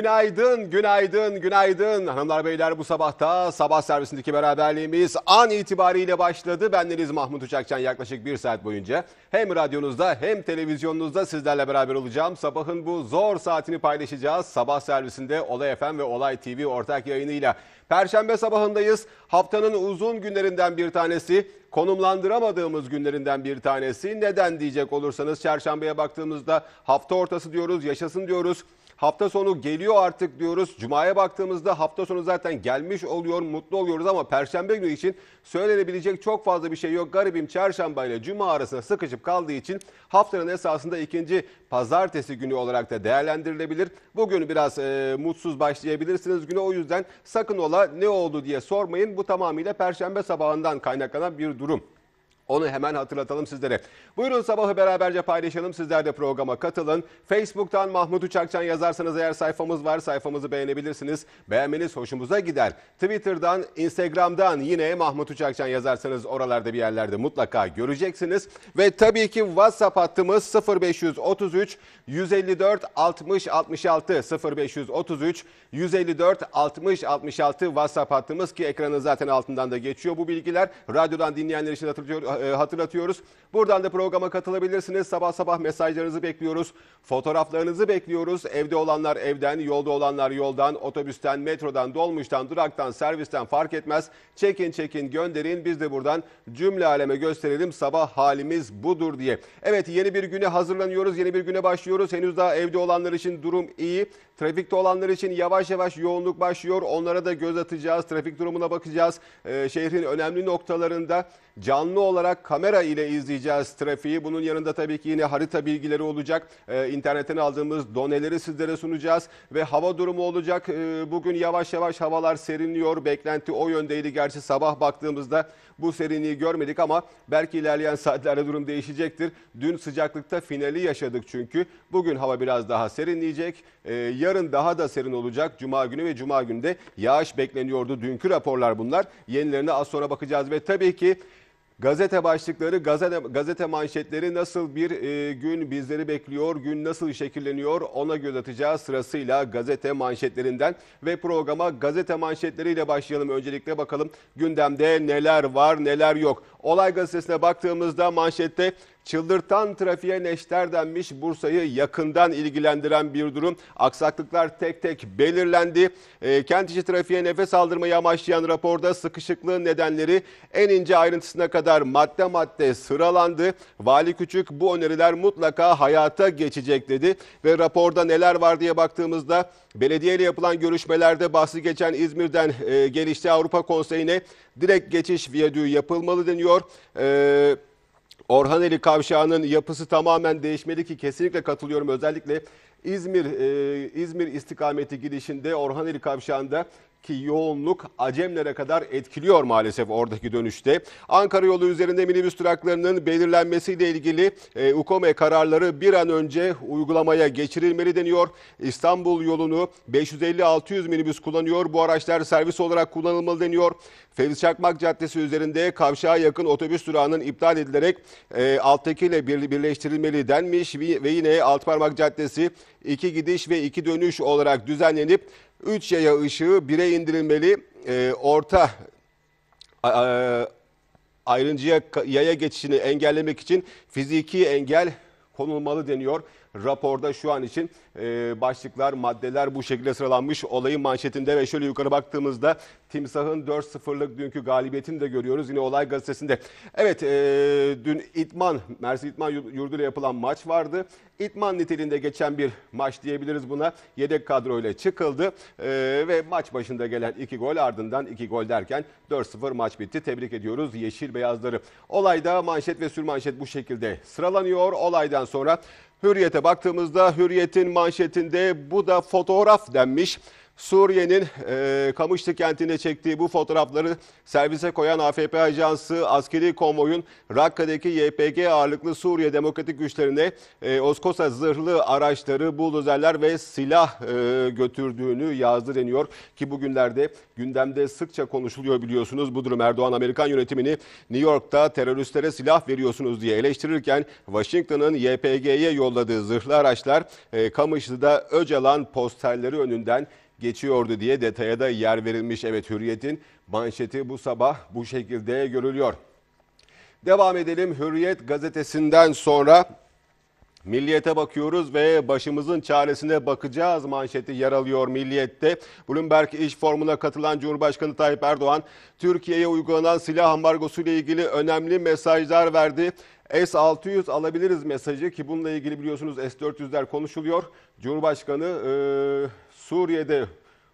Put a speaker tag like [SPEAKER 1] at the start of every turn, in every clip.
[SPEAKER 1] Günaydın, günaydın, günaydın. Hanımlar beyler bu sabahta sabah servisindeki beraberliğimiz an itibariyle başladı. Bendeniz Mahmut Uçakçan yaklaşık bir saat boyunca hem radyonuzda hem televizyonunuzda sizlerle beraber olacağım. Sabahın bu zor saatini paylaşacağız. Sabah servisinde Olay FM ve Olay TV ortak yayınıyla. Perşembe sabahındayız. Haftanın uzun günlerinden bir tanesi konumlandıramadığımız günlerinden bir tanesi. Neden diyecek olursanız çarşambaya baktığımızda hafta ortası diyoruz, yaşasın diyoruz. Hafta sonu geliyor artık diyoruz. Cuma'ya baktığımızda hafta sonu zaten gelmiş oluyor, mutlu oluyoruz ama perşembe günü için söylenebilecek çok fazla bir şey yok. Garibim çarşamba ile cuma arasında sıkışıp kaldığı için haftanın esasında ikinci pazartesi günü olarak da değerlendirilebilir. Bugün biraz e, mutsuz başlayabilirsiniz güne o yüzden sakın ola ne oldu diye sormayın. Bu tamamıyla perşembe sabahından kaynaklanan bir durum. Onu hemen hatırlatalım sizlere. Buyurun sabahı beraberce paylaşalım. Sizler de programa katılın. Facebook'tan Mahmut Uçakçan yazarsanız eğer sayfamız var sayfamızı beğenebilirsiniz. Beğenmeniz hoşumuza gider. Twitter'dan, Instagram'dan yine Mahmut Uçakçan yazarsanız oralarda bir yerlerde mutlaka göreceksiniz. Ve tabii ki WhatsApp hattımız 0533 154 60 66 0533 154 60 66 WhatsApp hattımız ki ekranın zaten altından da geçiyor bu bilgiler. Radyodan dinleyenler için hatırlatıyor- e, hatırlatıyoruz. Buradan da programa katılabilirsiniz. Sabah sabah mesajlarınızı bekliyoruz. Fotoğraflarınızı bekliyoruz. Evde olanlar evden, yolda olanlar yoldan, otobüsten, metrodan, dolmuştan, duraktan, servisten fark etmez. Çekin çekin gönderin. Biz de buradan cümle aleme gösterelim. Sabah halimiz budur diye. Evet yeni bir güne hazırlanıyoruz. Yeni bir güne başlıyoruz. Henüz daha evde olanlar için durum iyi. Trafikte olanlar için yavaş yavaş yoğunluk başlıyor. Onlara da göz atacağız. Trafik durumuna bakacağız. Ee, şehrin önemli noktalarında canlı olarak kamera ile izleyeceğiz trafiği. Bunun yanında tabii ki yine harita bilgileri olacak. Ee, internetten aldığımız doneleri sizlere sunacağız. Ve hava durumu olacak. Ee, bugün yavaş yavaş havalar serinliyor. Beklenti o yöndeydi. Gerçi sabah baktığımızda bu serinliği görmedik ama belki ilerleyen saatlerde durum değişecektir. Dün sıcaklıkta finali yaşadık çünkü. Bugün hava biraz daha serinleyecek. Ee, yarın daha da serin olacak. Cuma günü ve Cuma günde yağış bekleniyordu. Dünkü raporlar bunlar. Yenilerine az sonra bakacağız ve tabii ki Gazete başlıkları, gazete, gazete manşetleri nasıl bir e, gün bizleri bekliyor, gün nasıl şekilleniyor ona göz atacağız sırasıyla gazete manşetlerinden ve programa gazete manşetleriyle başlayalım. Öncelikle bakalım gündemde neler var neler yok. Olay gazetesine baktığımızda manşette Çıldırtan trafiğe neşter denmiş Bursa'yı yakından ilgilendiren bir durum. Aksaklıklar tek tek belirlendi. E, kent içi trafiğe nefes aldırmayı amaçlayan raporda sıkışıklığın nedenleri en ince ayrıntısına kadar madde madde sıralandı. Vali Küçük bu öneriler mutlaka hayata geçecek dedi. Ve raporda neler var diye baktığımızda belediye ile yapılan görüşmelerde bahsi geçen İzmir'den e, gelişti Avrupa Konseyi'ne direkt geçiş viyadüğü yapılmalı deniyor. Eee Orhaneli Kavşağı'nın yapısı tamamen değişmeli ki kesinlikle katılıyorum. Özellikle İzmir e, İzmir istikameti gidişinde Orhaneli Kavşağı'nda ki yoğunluk Acemlere kadar etkiliyor maalesef oradaki dönüşte. Ankara yolu üzerinde minibüs duraklarının belirlenmesiyle ilgili e, UKOME kararları bir an önce uygulamaya geçirilmeli deniyor. İstanbul yolunu 550-600 minibüs kullanıyor. Bu araçlar servis olarak kullanılmalı deniyor. Fevzi Çakmak Caddesi üzerinde kavşağa yakın otobüs durağının iptal edilerek e, alttakiyle bir, birleştirilmeli denmiş ve yine Altparmak Caddesi iki gidiş ve iki dönüş olarak düzenlenip 3 yaya ışığı 1'e indirilmeli. E, orta a- ayrıncıya yaya geçişini engellemek için fiziki engel konulmalı deniyor. Raporda şu an için e, başlıklar, maddeler bu şekilde sıralanmış olayın manşetinde ve şöyle yukarı baktığımızda Timsah'ın 4-0'lık dünkü galibiyetini de görüyoruz yine olay gazetesinde. Evet e, dün İtman, Mersin İtman yurduyla yapılan maç vardı. İtman niteliğinde geçen bir maç diyebiliriz buna. Yedek kadroyla çıkıldı E, ve maç başında gelen iki gol ardından iki gol derken 4-0 maç bitti. Tebrik ediyoruz Yeşil Beyazları. Olayda manşet ve sürmanşet bu şekilde sıralanıyor. Olaydan sonra Hürriyete baktığımızda Hürriyet'in manşetinde bu da fotoğraf denmiş. Suriye'nin e, Kamışlı kentine çektiği bu fotoğrafları servise koyan AFP ajansı askeri konvoyun Rakka'daki YPG ağırlıklı Suriye Demokratik Güçlerine e, Oskosa zırhlı araçları, buldozerler ve silah e, götürdüğünü yazdı deniyor. Ki bugünlerde gündemde sıkça konuşuluyor biliyorsunuz. Bu durum Erdoğan Amerikan yönetimini New York'ta teröristlere silah veriyorsunuz diye eleştirirken Washington'ın YPG'ye yolladığı zırhlı araçlar e, Kamışlı'da Öcalan posterleri önünden geçiyordu diye detaya da yer verilmiş. Evet Hürriyet'in manşeti bu sabah bu şekilde görülüyor. Devam edelim Hürriyet gazetesinden sonra Milliyete bakıyoruz ve başımızın çaresine bakacağız manşeti yer alıyor Milliyet'te. Bloomberg iş formuna katılan Cumhurbaşkanı Tayyip Erdoğan, Türkiye'ye uygulanan silah ambargosu ile ilgili önemli mesajlar verdi. S-600 alabiliriz mesajı ki bununla ilgili biliyorsunuz S-400'ler konuşuluyor. Cumhurbaşkanı e, Suriye'de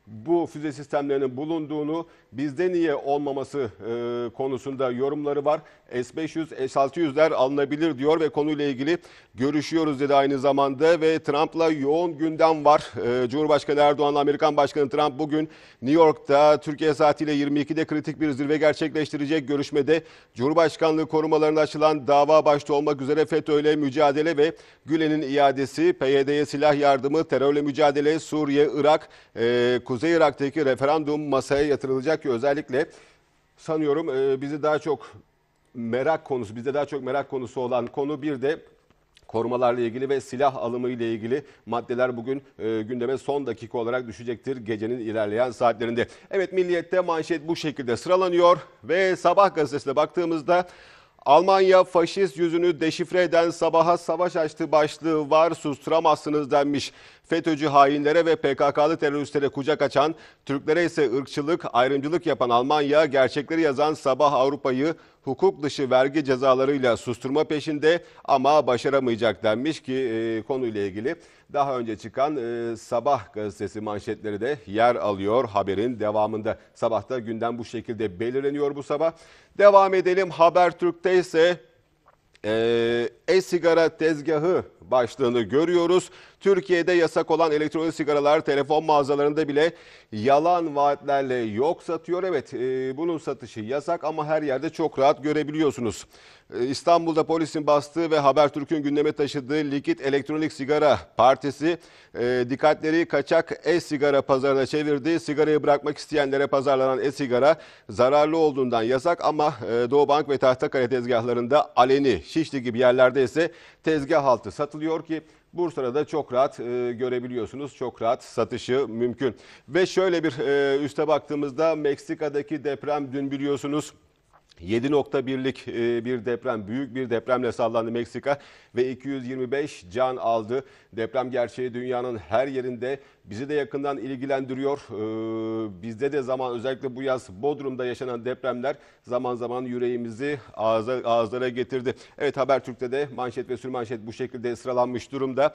[SPEAKER 1] bu füze sistemlerinin bulunduğunu bizde niye olmaması e, konusunda yorumları var. S-500, S-600'ler alınabilir diyor ve konuyla ilgili görüşüyoruz dedi aynı zamanda ve Trump'la yoğun gündem var. E, Cumhurbaşkanı Erdoğan'la Amerikan Başkanı Trump bugün New York'ta Türkiye saatiyle 22'de kritik bir zirve gerçekleştirecek görüşmede Cumhurbaşkanlığı korumalarına açılan dava başta olmak üzere FETÖ'yle mücadele ve Gülen'in iadesi, PYD'ye silah yardımı, terörle mücadele, Suriye, Irak, e, Kuzey Irak'taki referandum masaya yatırılacak ki özellikle sanıyorum e, bizi daha çok merak konusu, bizde daha çok merak konusu olan konu bir de korumalarla ilgili ve silah alımı ile ilgili maddeler bugün e, gündeme son dakika olarak düşecektir gecenin ilerleyen saatlerinde. Evet Milliyet'te manşet bu şekilde sıralanıyor ve Sabah gazetesine baktığımızda Almanya faşist yüzünü deşifre eden sabaha savaş açtı başlığı var susturamazsınız denmiş. FETÖ'cü hainlere ve PKK'lı teröristlere kucak açan, Türklere ise ırkçılık, ayrımcılık yapan Almanya gerçekleri yazan Sabah Avrupa'yı hukuk dışı vergi cezalarıyla susturma peşinde ama başaramayacak denmiş ki e, konuyla ilgili daha önce çıkan e, Sabah gazetesi manşetleri de yer alıyor haberin devamında. Sabahta gündem bu şekilde belirleniyor bu sabah. Devam edelim Habertürk'te ise e, e-sigara tezgahı başlığını görüyoruz. Türkiye'de yasak olan elektronik sigaralar telefon mağazalarında bile yalan vaatlerle yok satıyor. Evet e, bunun satışı yasak ama her yerde çok rahat görebiliyorsunuz. E, İstanbul'da polisin bastığı ve Habertürk'ün gündeme taşıdığı likit elektronik sigara partisi e, dikkatleri kaçak e-sigara pazarına çevirdi. Sigarayı bırakmak isteyenlere pazarlanan e-sigara zararlı olduğundan yasak ama e, Doğubank ve Tahtakale tezgahlarında aleni, Şişli gibi yerlerde ise tezgah altı satılıyor ki Bursa'da da çok rahat e, görebiliyorsunuz. Çok rahat satışı mümkün. Ve şöyle bir e, üste baktığımızda Meksika'daki deprem dün biliyorsunuz 7.1'lik e, bir deprem, büyük bir depremle sallandı Meksika ve 225 can aldı. Deprem gerçeği dünyanın her yerinde bizi de yakından ilgilendiriyor. Ee, bizde de zaman özellikle bu yaz Bodrum'da yaşanan depremler zaman zaman yüreğimizi ağızlara getirdi. Evet Habertürk'te de manşet ve sürmanşet bu şekilde sıralanmış durumda.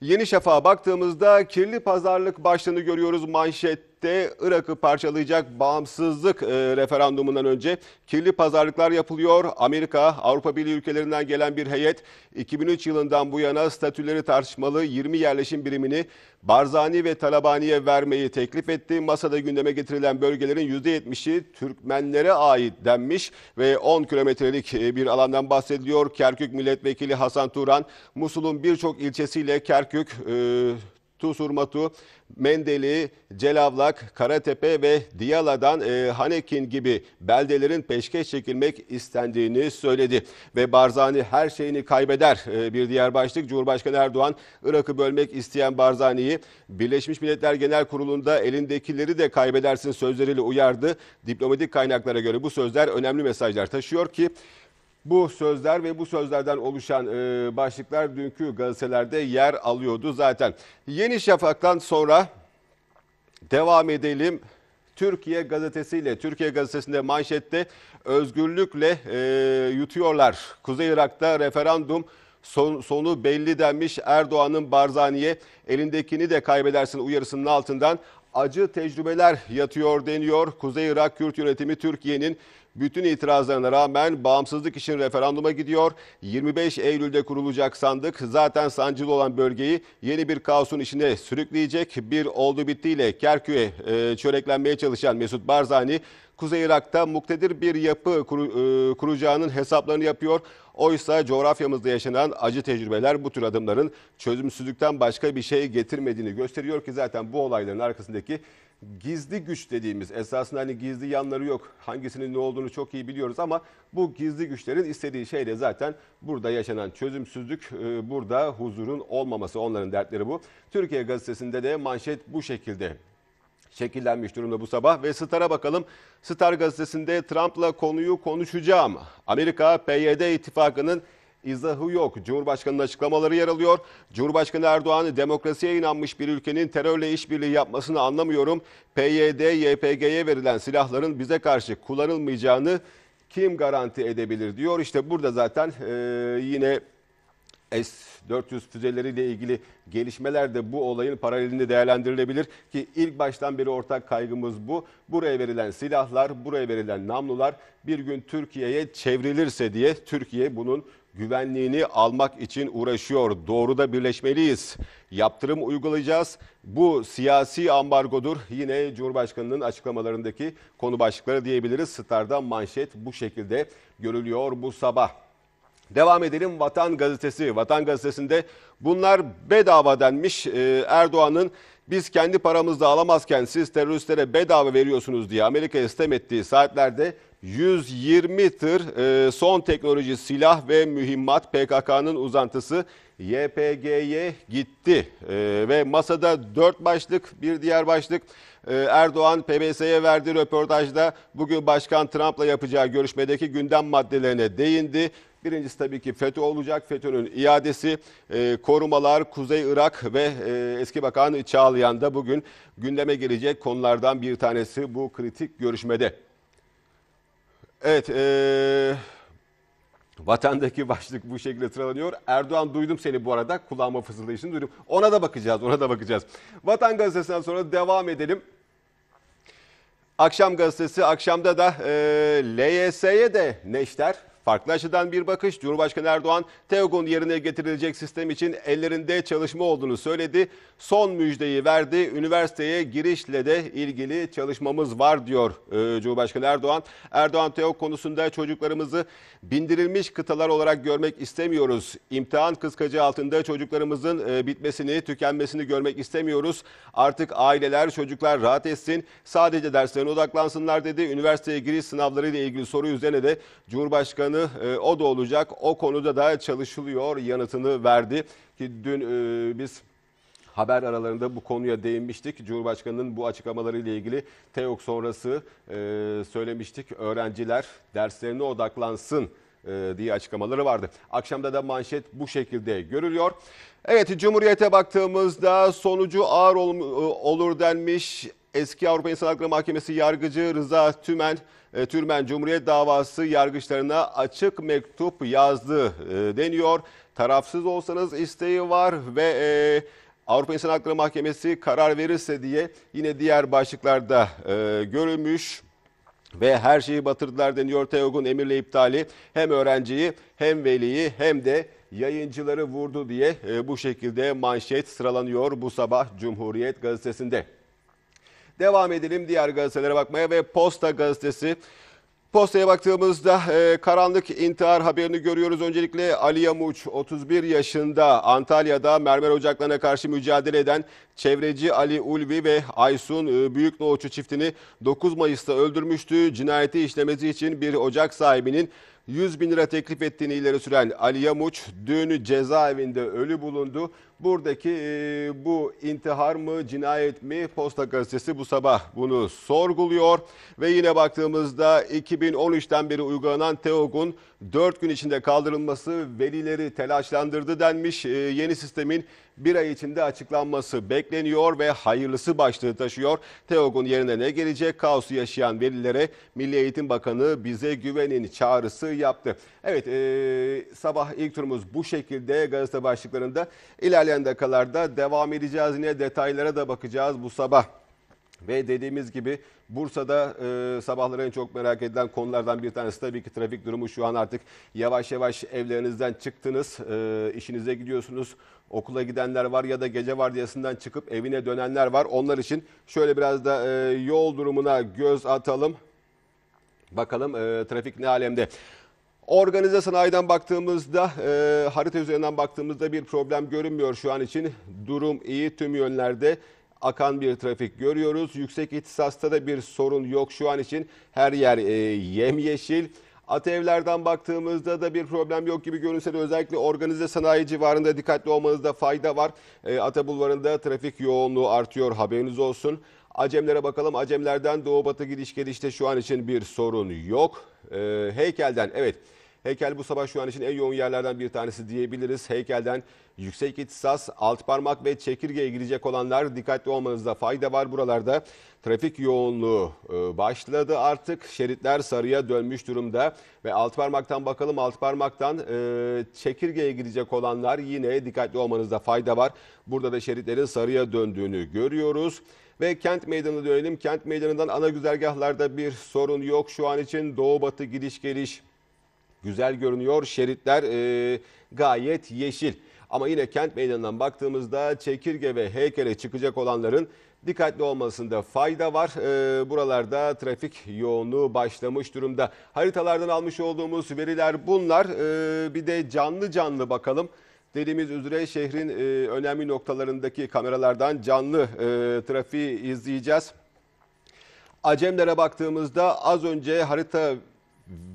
[SPEAKER 1] Yeni Şafak'a baktığımızda kirli pazarlık başlığını görüyoruz manşette. Irak'ı parçalayacak bağımsızlık e, referandumundan önce kirli pazarlıklar yapılıyor. Amerika, Avrupa Birliği ülkelerinden gelen bir heyet 2003 yılından bu yana statüleri tartışmalı 20 yerleşim birimini Barzani ve Talabani'ye vermeyi teklif etti. Masada gündeme getirilen bölgelerin %70'i Türkmenlere ait denmiş ve 10 kilometrelik e, bir alandan bahsediliyor. Kerkük Milletvekili Hasan Turan, Musul'un birçok ilçesiyle Kerkük, e, Tusurmatu, Mendeli, Celavlak, Karatepe ve Diyala'dan e, Hanekin gibi beldelerin peşkeş çekilmek istendiğini söyledi. Ve Barzani her şeyini kaybeder. E, bir diğer başlık Cumhurbaşkanı Erdoğan Irak'ı bölmek isteyen Barzani'yi Birleşmiş Milletler Genel Kurulu'nda elindekileri de kaybedersin sözleriyle uyardı. Diplomatik kaynaklara göre bu sözler önemli mesajlar taşıyor ki bu sözler ve bu sözlerden oluşan e, başlıklar dünkü gazetelerde yer alıyordu zaten. Yeni Şafak'tan sonra devam edelim. Türkiye gazetesiyle, Türkiye gazetesinde manşette özgürlükle e, yutuyorlar. Kuzey Irak'ta referandum son, sonu belli denmiş Erdoğan'ın Barzani'ye elindekini de kaybedersin uyarısının altından acı tecrübeler yatıyor deniyor. Kuzey Irak Kürt yönetimi Türkiye'nin Bütün itirazlarına rağmen bağımsızlık için referanduma gidiyor. 25 Eylül'de kurulacak sandık zaten sancılı olan bölgeyi yeni bir kaosun içine sürükleyecek. Bir oldu bittiyle Kerkük'e e, çöreklenmeye çalışan Mesut Barzani Kuzey Irak'ta muktedir bir yapı e, kuracağının hesaplarını yapıyor. Oysa coğrafyamızda yaşanan acı tecrübeler bu tür adımların çözümsüzlükten başka bir şey getirmediğini gösteriyor ki zaten bu olayların arkasındaki gizli güç dediğimiz esasında hani gizli yanları yok. Hangisinin ne olduğunu çok iyi biliyoruz ama bu gizli güçlerin istediği şey de zaten burada yaşanan çözümsüzlük, e, burada huzurun olmaması onların dertleri bu. Türkiye gazetesinde de manşet bu şekilde şekillenmiş durumda bu sabah ve Star'a bakalım. Star gazetesinde Trump'la konuyu konuşacağım. Amerika PYD ittifakının izahı yok. Cumhurbaşkanı'nın açıklamaları yer alıyor. Cumhurbaşkanı Erdoğan demokrasiye inanmış bir ülkenin terörle işbirliği yapmasını anlamıyorum. PYD, YPG'ye verilen silahların bize karşı kullanılmayacağını kim garanti edebilir diyor. İşte burada zaten e, yine S-400 füzeleriyle ilgili gelişmeler de bu olayın paralelinde değerlendirilebilir ki ilk baştan beri ortak kaygımız bu. Buraya verilen silahlar, buraya verilen namlular bir gün Türkiye'ye çevrilirse diye Türkiye bunun güvenliğini almak için uğraşıyor. Doğruda birleşmeliyiz. Yaptırım uygulayacağız. Bu siyasi ambargodur. Yine Cumhurbaşkanı'nın açıklamalarındaki konu başlıkları diyebiliriz. Star'da manşet bu şekilde görülüyor bu sabah. Devam edelim Vatan Gazetesi. Vatan Gazetesi'nde bunlar bedava denmiş. Ee, Erdoğan'ın biz kendi paramızla alamazken siz teröristlere bedava veriyorsunuz diye Amerika'ya sistem ettiği saatlerde 120 tır e, son teknoloji silah ve mühimmat PKK'nın uzantısı YPG'ye gitti. E, ve masada 4 başlık bir diğer başlık e, Erdoğan PBS'ye verdiği röportajda bugün Başkan Trump'la yapacağı görüşmedeki gündem maddelerine değindi. Birincisi tabii ki FETÖ olacak. FETÖ'nün iadesi, e, korumalar, Kuzey Irak ve e, eski bakan Çağlayan da bugün gündeme gelecek konulardan bir tanesi bu kritik görüşmede. Evet, e, vatandaki başlık bu şekilde sıralanıyor. Erdoğan duydum seni bu arada, kulağıma fısıldayışını duydum. Ona da bakacağız, ona da bakacağız. Vatan Gazetesi'nden sonra devam edelim. Akşam gazetesi, akşamda da e, LYS'ye de neşter. Farklı açıdan bir bakış. Cumhurbaşkanı Erdoğan, TEOG'un yerine getirilecek sistem için ellerinde çalışma olduğunu söyledi. Son müjdeyi verdi. Üniversiteye girişle de ilgili çalışmamız var diyor e, Cumhurbaşkanı Erdoğan. Erdoğan TEOG konusunda çocuklarımızı bindirilmiş kıtalar olarak görmek istemiyoruz. İmtihan kıskacı altında çocuklarımızın e, bitmesini, tükenmesini görmek istemiyoruz. Artık aileler, çocuklar rahat etsin. Sadece derslerine odaklansınlar dedi. Üniversiteye giriş sınavları ile ilgili soru üzerine de Cumhurbaşkanı e, o da olacak. O konuda da çalışılıyor yanıtını verdi. Ki dün e, biz haber aralarında bu konuya değinmiştik. Cumhurbaşkanının bu açıklamaları ile ilgili TEOK sonrası e, söylemiştik. Öğrenciler derslerine odaklansın e, diye açıklamaları vardı. Akşamda da manşet bu şekilde görülüyor. Evet Cumhuriyet'e baktığımızda sonucu ağır ol, e, olur denmiş. Eski Avrupa İnsan Hakları Mahkemesi yargıcı Rıza Tümen e, Türmen Cumhuriyet davası yargıçlarına açık mektup yazdı e, deniyor. Tarafsız olsanız isteği var ve e, Avrupa İnsan Hakları Mahkemesi karar verirse diye yine diğer başlıklarda e, görülmüş ve her şeyi batırdılar deniyor TEOG'un emirle iptali hem öğrenciyi hem veliyi hem de yayıncıları vurdu diye e, bu şekilde manşet sıralanıyor bu sabah Cumhuriyet gazetesinde. Devam edelim diğer gazetelere bakmaya ve Posta gazetesi. Postaya baktığımızda e, karanlık intihar haberini görüyoruz. Öncelikle Ali Yamuç 31 yaşında Antalya'da mermer ocaklarına karşı mücadele eden çevreci Ali Ulvi ve Aysun e, Büyüknoğuçu çiftini 9 Mayıs'ta öldürmüştü. Cinayeti işlemesi için bir ocak sahibinin 100 bin lira teklif ettiğini ileri süren Ali Yamuç dün cezaevinde ölü bulundu. Buradaki e, bu intihar mı cinayet mi Posta Gazetesi bu sabah bunu sorguluyor. Ve yine baktığımızda 2013'ten beri uygulanan TEOG'un 4 gün içinde kaldırılması velileri telaşlandırdı denmiş. E, yeni sistemin bir ay içinde açıklanması bekleniyor ve hayırlısı başlığı taşıyor. TEOG'un yerine ne gelecek? Kaosu yaşayan velilere Milli Eğitim Bakanı bize güvenin çağrısı yaptı. Evet e, sabah ilk turumuz bu şekilde gazete başlıklarında. İlerleyen dakikalarda devam edeceğiz. Yine detaylara da bakacağız bu sabah. Ve dediğimiz gibi Bursa'da e, sabahları en çok merak edilen konulardan bir tanesi tabii ki trafik durumu. Şu an artık yavaş yavaş evlerinizden çıktınız, e, işinize gidiyorsunuz. Okula gidenler var ya da gece vardiyasından çıkıp evine dönenler var. Onlar için şöyle biraz da e, yol durumuna göz atalım. Bakalım e, trafik ne alemde. Organize sanayiden baktığımızda, e, harita üzerinden baktığımızda bir problem görünmüyor şu an için. Durum iyi tüm yönlerde akan bir trafik görüyoruz. Yüksek ihtisasta da bir sorun yok şu an için. Her yer e, yemyeşil. Atevlerden baktığımızda da bir problem yok gibi görünse de özellikle organize sanayi civarında dikkatli olmanızda fayda var. E, Ata Bulvarı'nda trafik yoğunluğu artıyor haberiniz olsun. Acemlere bakalım. Acemlerden doğu batı gidiş gelişte şu an için bir sorun yok. E, heykelden evet. Heykel bu sabah şu an için en yoğun yerlerden bir tanesi diyebiliriz. Heykelden yüksek ihtisas, alt parmak ve çekirgeye gidecek olanlar dikkatli olmanızda fayda var. Buralarda trafik yoğunluğu e, başladı artık. Şeritler sarıya dönmüş durumda ve alt parmaktan bakalım. Alt parmaktan e, çekirgeye gidecek olanlar yine dikkatli olmanızda fayda var. Burada da şeritlerin sarıya döndüğünü görüyoruz. Ve kent meydanına dönelim. Kent meydanından ana güzergahlarda bir sorun yok. Şu an için doğu batı gidiş geliş güzel görünüyor. Şeritler e, gayet yeşil. Ama yine kent meydanından baktığımızda çekirge ve heykele çıkacak olanların dikkatli olmasında fayda var. E, buralarda trafik yoğunluğu başlamış durumda. Haritalardan almış olduğumuz veriler bunlar. E, bir de canlı canlı bakalım. Dediğimiz üzere şehrin e, önemli noktalarındaki kameralardan canlı e, trafiği izleyeceğiz. Acemlere baktığımızda az önce harita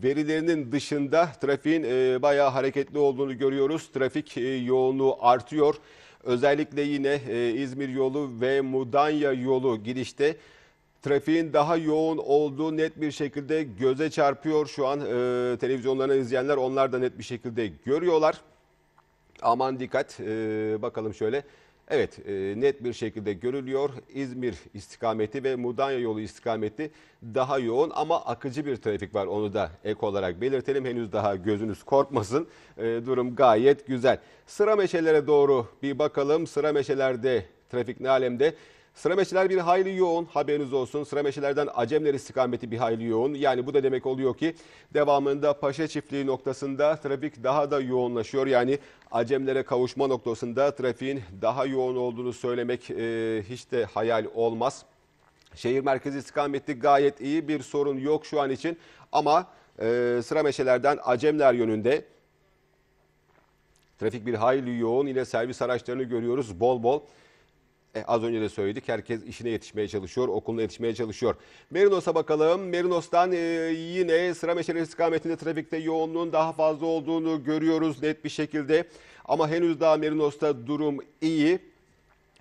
[SPEAKER 1] verilerinin dışında trafiğin e, bayağı hareketli olduğunu görüyoruz. Trafik e, yoğunluğu artıyor. Özellikle yine e, İzmir yolu ve Mudanya yolu gidişte trafiğin daha yoğun olduğu net bir şekilde göze çarpıyor. Şu an e, televizyonlarını izleyenler onlar da net bir şekilde görüyorlar. Aman dikkat e, bakalım şöyle. Evet e, net bir şekilde görülüyor. İzmir istikameti ve Mudanya yolu istikameti daha yoğun ama akıcı bir trafik var. Onu da ek olarak belirtelim. Henüz daha gözünüz korkmasın. E, durum gayet güzel. Sıra meşelere doğru bir bakalım. Sıra meşelerde trafik ne alemde? Sıra meşeler bir hayli yoğun haberiniz olsun. Sıra meşelerden Acemler istikameti bir hayli yoğun. Yani bu da demek oluyor ki devamında Paşa Çiftliği noktasında trafik daha da yoğunlaşıyor. Yani Acemlere kavuşma noktasında trafiğin daha yoğun olduğunu söylemek e, hiç de hayal olmaz. Şehir merkezi istikameti gayet iyi bir sorun yok şu an için. Ama e, sıra meşelerden Acemler yönünde trafik bir hayli yoğun. Yine servis araçlarını görüyoruz bol bol. E, az önce de söyledik. Herkes işine yetişmeye çalışıyor, okuluna yetişmeye çalışıyor. Merinos'a bakalım. Merinos'tan e, yine sıra meşale istikametinde trafikte yoğunluğun daha fazla olduğunu görüyoruz net bir şekilde. Ama henüz daha Merinos'ta durum iyi.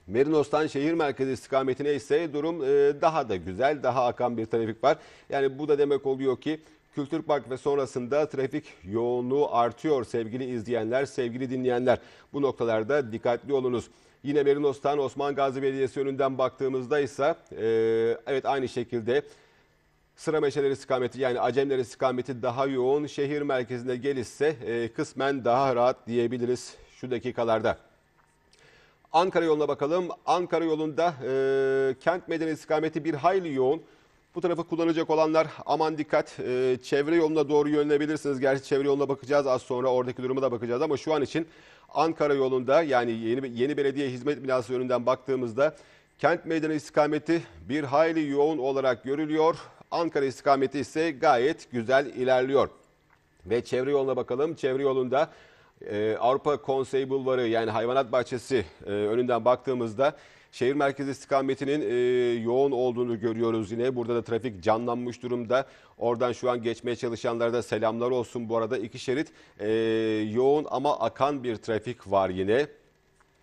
[SPEAKER 1] Merinos'tan şehir merkezi istikametine ise durum e, daha da güzel, daha akan bir trafik var. Yani bu da demek oluyor ki Kültür Park ve sonrasında trafik yoğunluğu artıyor sevgili izleyenler, sevgili dinleyenler. Bu noktalarda dikkatli olunuz. Yine Merinos'tan Osman Gazi Belediyesi önünden baktığımızda ise e, evet aynı şekilde sıra meşeleri istikameti yani Acemler istikameti daha yoğun. Şehir merkezine gelirse e, kısmen daha rahat diyebiliriz şu dakikalarda. Ankara yoluna bakalım. Ankara yolunda e, kent medeni istikameti bir hayli yoğun. Bu tarafı kullanacak olanlar aman dikkat e, çevre yoluna doğru yönelebilirsiniz. Gerçi çevre yoluna bakacağız az sonra oradaki duruma da bakacağız ama şu an için Ankara yolunda yani yeni, yeni belediye hizmet binası önünden baktığımızda kent meydanı istikameti bir hayli yoğun olarak görülüyor. Ankara istikameti ise gayet güzel ilerliyor. Ve çevre yoluna bakalım. Çevre yolunda e, Avrupa Konsey Bulvarı yani hayvanat bahçesi e, önünden baktığımızda Şehir merkezi istikametinin e, yoğun olduğunu görüyoruz yine. Burada da trafik canlanmış durumda. Oradan şu an geçmeye çalışanlara da selamlar olsun. Bu arada iki şerit e, yoğun ama akan bir trafik var yine.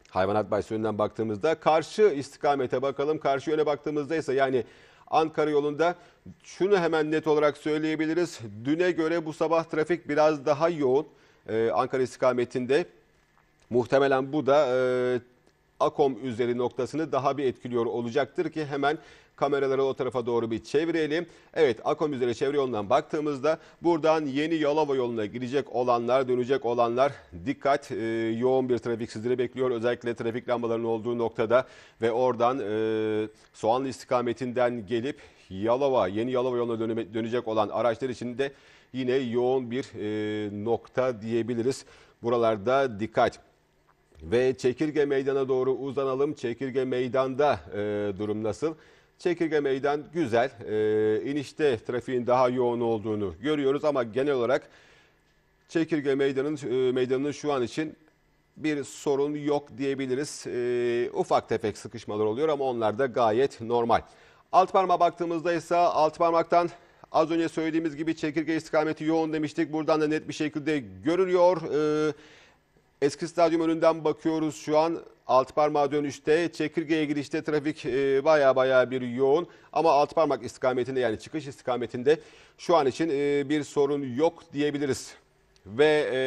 [SPEAKER 1] Hayvanat bahçesi önünden baktığımızda karşı istikamete bakalım. Karşı yöne baktığımızda ise yani Ankara yolunda şunu hemen net olarak söyleyebiliriz. Düne göre bu sabah trafik biraz daha yoğun. Ee, Ankara istikametinde muhtemelen bu da e, AKOM üzeri noktasını daha bir etkiliyor olacaktır ki hemen kameraları o tarafa doğru bir çevirelim. Evet Akom üzeri çevre yolundan baktığımızda buradan yeni Yalova yoluna gidecek olanlar, dönecek olanlar dikkat. E, yoğun bir trafik sizleri bekliyor. Özellikle trafik lambalarının olduğu noktada ve oradan e, Soğanlı istikametinden gelip Yalova, yeni Yalova yoluna döneme- dönecek olan araçlar için de yine yoğun bir e, nokta diyebiliriz. Buralarda dikkat. Ve Çekirge Meydan'a doğru uzanalım. Çekirge Meydan'da e, durum nasıl? Çekirge Meydan güzel. E, inişte trafiğin daha yoğun olduğunu görüyoruz ama genel olarak Çekirge Meydanı'nın e, meydanının şu an için bir sorun yok diyebiliriz. E, ufak tefek sıkışmalar oluyor ama onlar da gayet normal. Alt parmağa baktığımızda ise alt parmaktan az önce söylediğimiz gibi çekirge istikameti yoğun demiştik. Buradan da net bir şekilde görülüyor. E, Eski stadyum önünden bakıyoruz şu an alt parmağa dönüşte çekirgeye girişte trafik e, baya baya bir yoğun ama alt parmak istikametinde yani çıkış istikametinde şu an için e, bir sorun yok diyebiliriz. Ve e,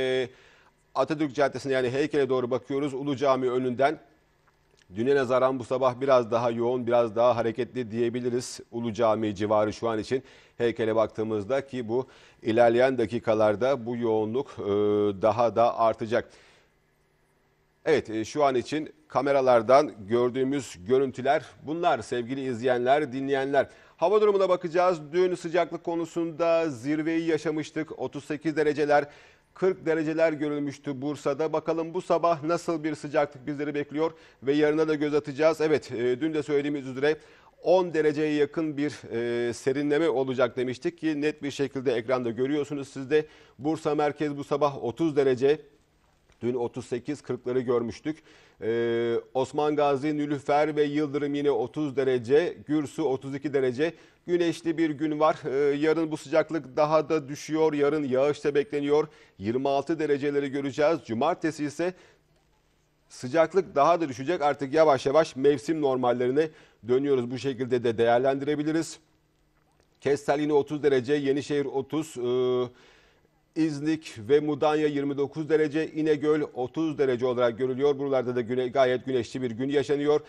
[SPEAKER 1] Atatürk Caddesi'ne yani heykele doğru bakıyoruz Ulu Cami önünden. Düne nazaran bu sabah biraz daha yoğun, biraz daha hareketli diyebiliriz Ulu Cami civarı şu an için. Heykele baktığımızda ki bu ilerleyen dakikalarda bu yoğunluk e, daha da artacak. Evet e, şu an için kameralardan gördüğümüz görüntüler bunlar sevgili izleyenler, dinleyenler. Hava durumuna bakacağız. Dün sıcaklık konusunda zirveyi yaşamıştık. 38 dereceler, 40 dereceler görülmüştü Bursa'da. Bakalım bu sabah nasıl bir sıcaklık bizleri bekliyor ve yarına da göz atacağız. Evet e, dün de söylediğimiz üzere 10 dereceye yakın bir e, serinleme olacak demiştik ki net bir şekilde ekranda görüyorsunuz siz de. Bursa merkez bu sabah 30 derece. Dün 38-40'ları görmüştük. Ee, Osman Gazi, Nülüfer ve Yıldırım yine 30 derece. Gürsü 32 derece. Güneşli bir gün var. Ee, yarın bu sıcaklık daha da düşüyor. Yarın yağış da bekleniyor. 26 dereceleri göreceğiz. Cumartesi ise sıcaklık daha da düşecek. Artık yavaş yavaş mevsim normallerine dönüyoruz. Bu şekilde de değerlendirebiliriz. Kestel yine 30 derece, Yenişehir 30, ee, İznik ve Mudanya 29 derece, İnegöl 30 derece olarak görülüyor. Buralarda da güne, gayet güneşli bir gün yaşanıyor.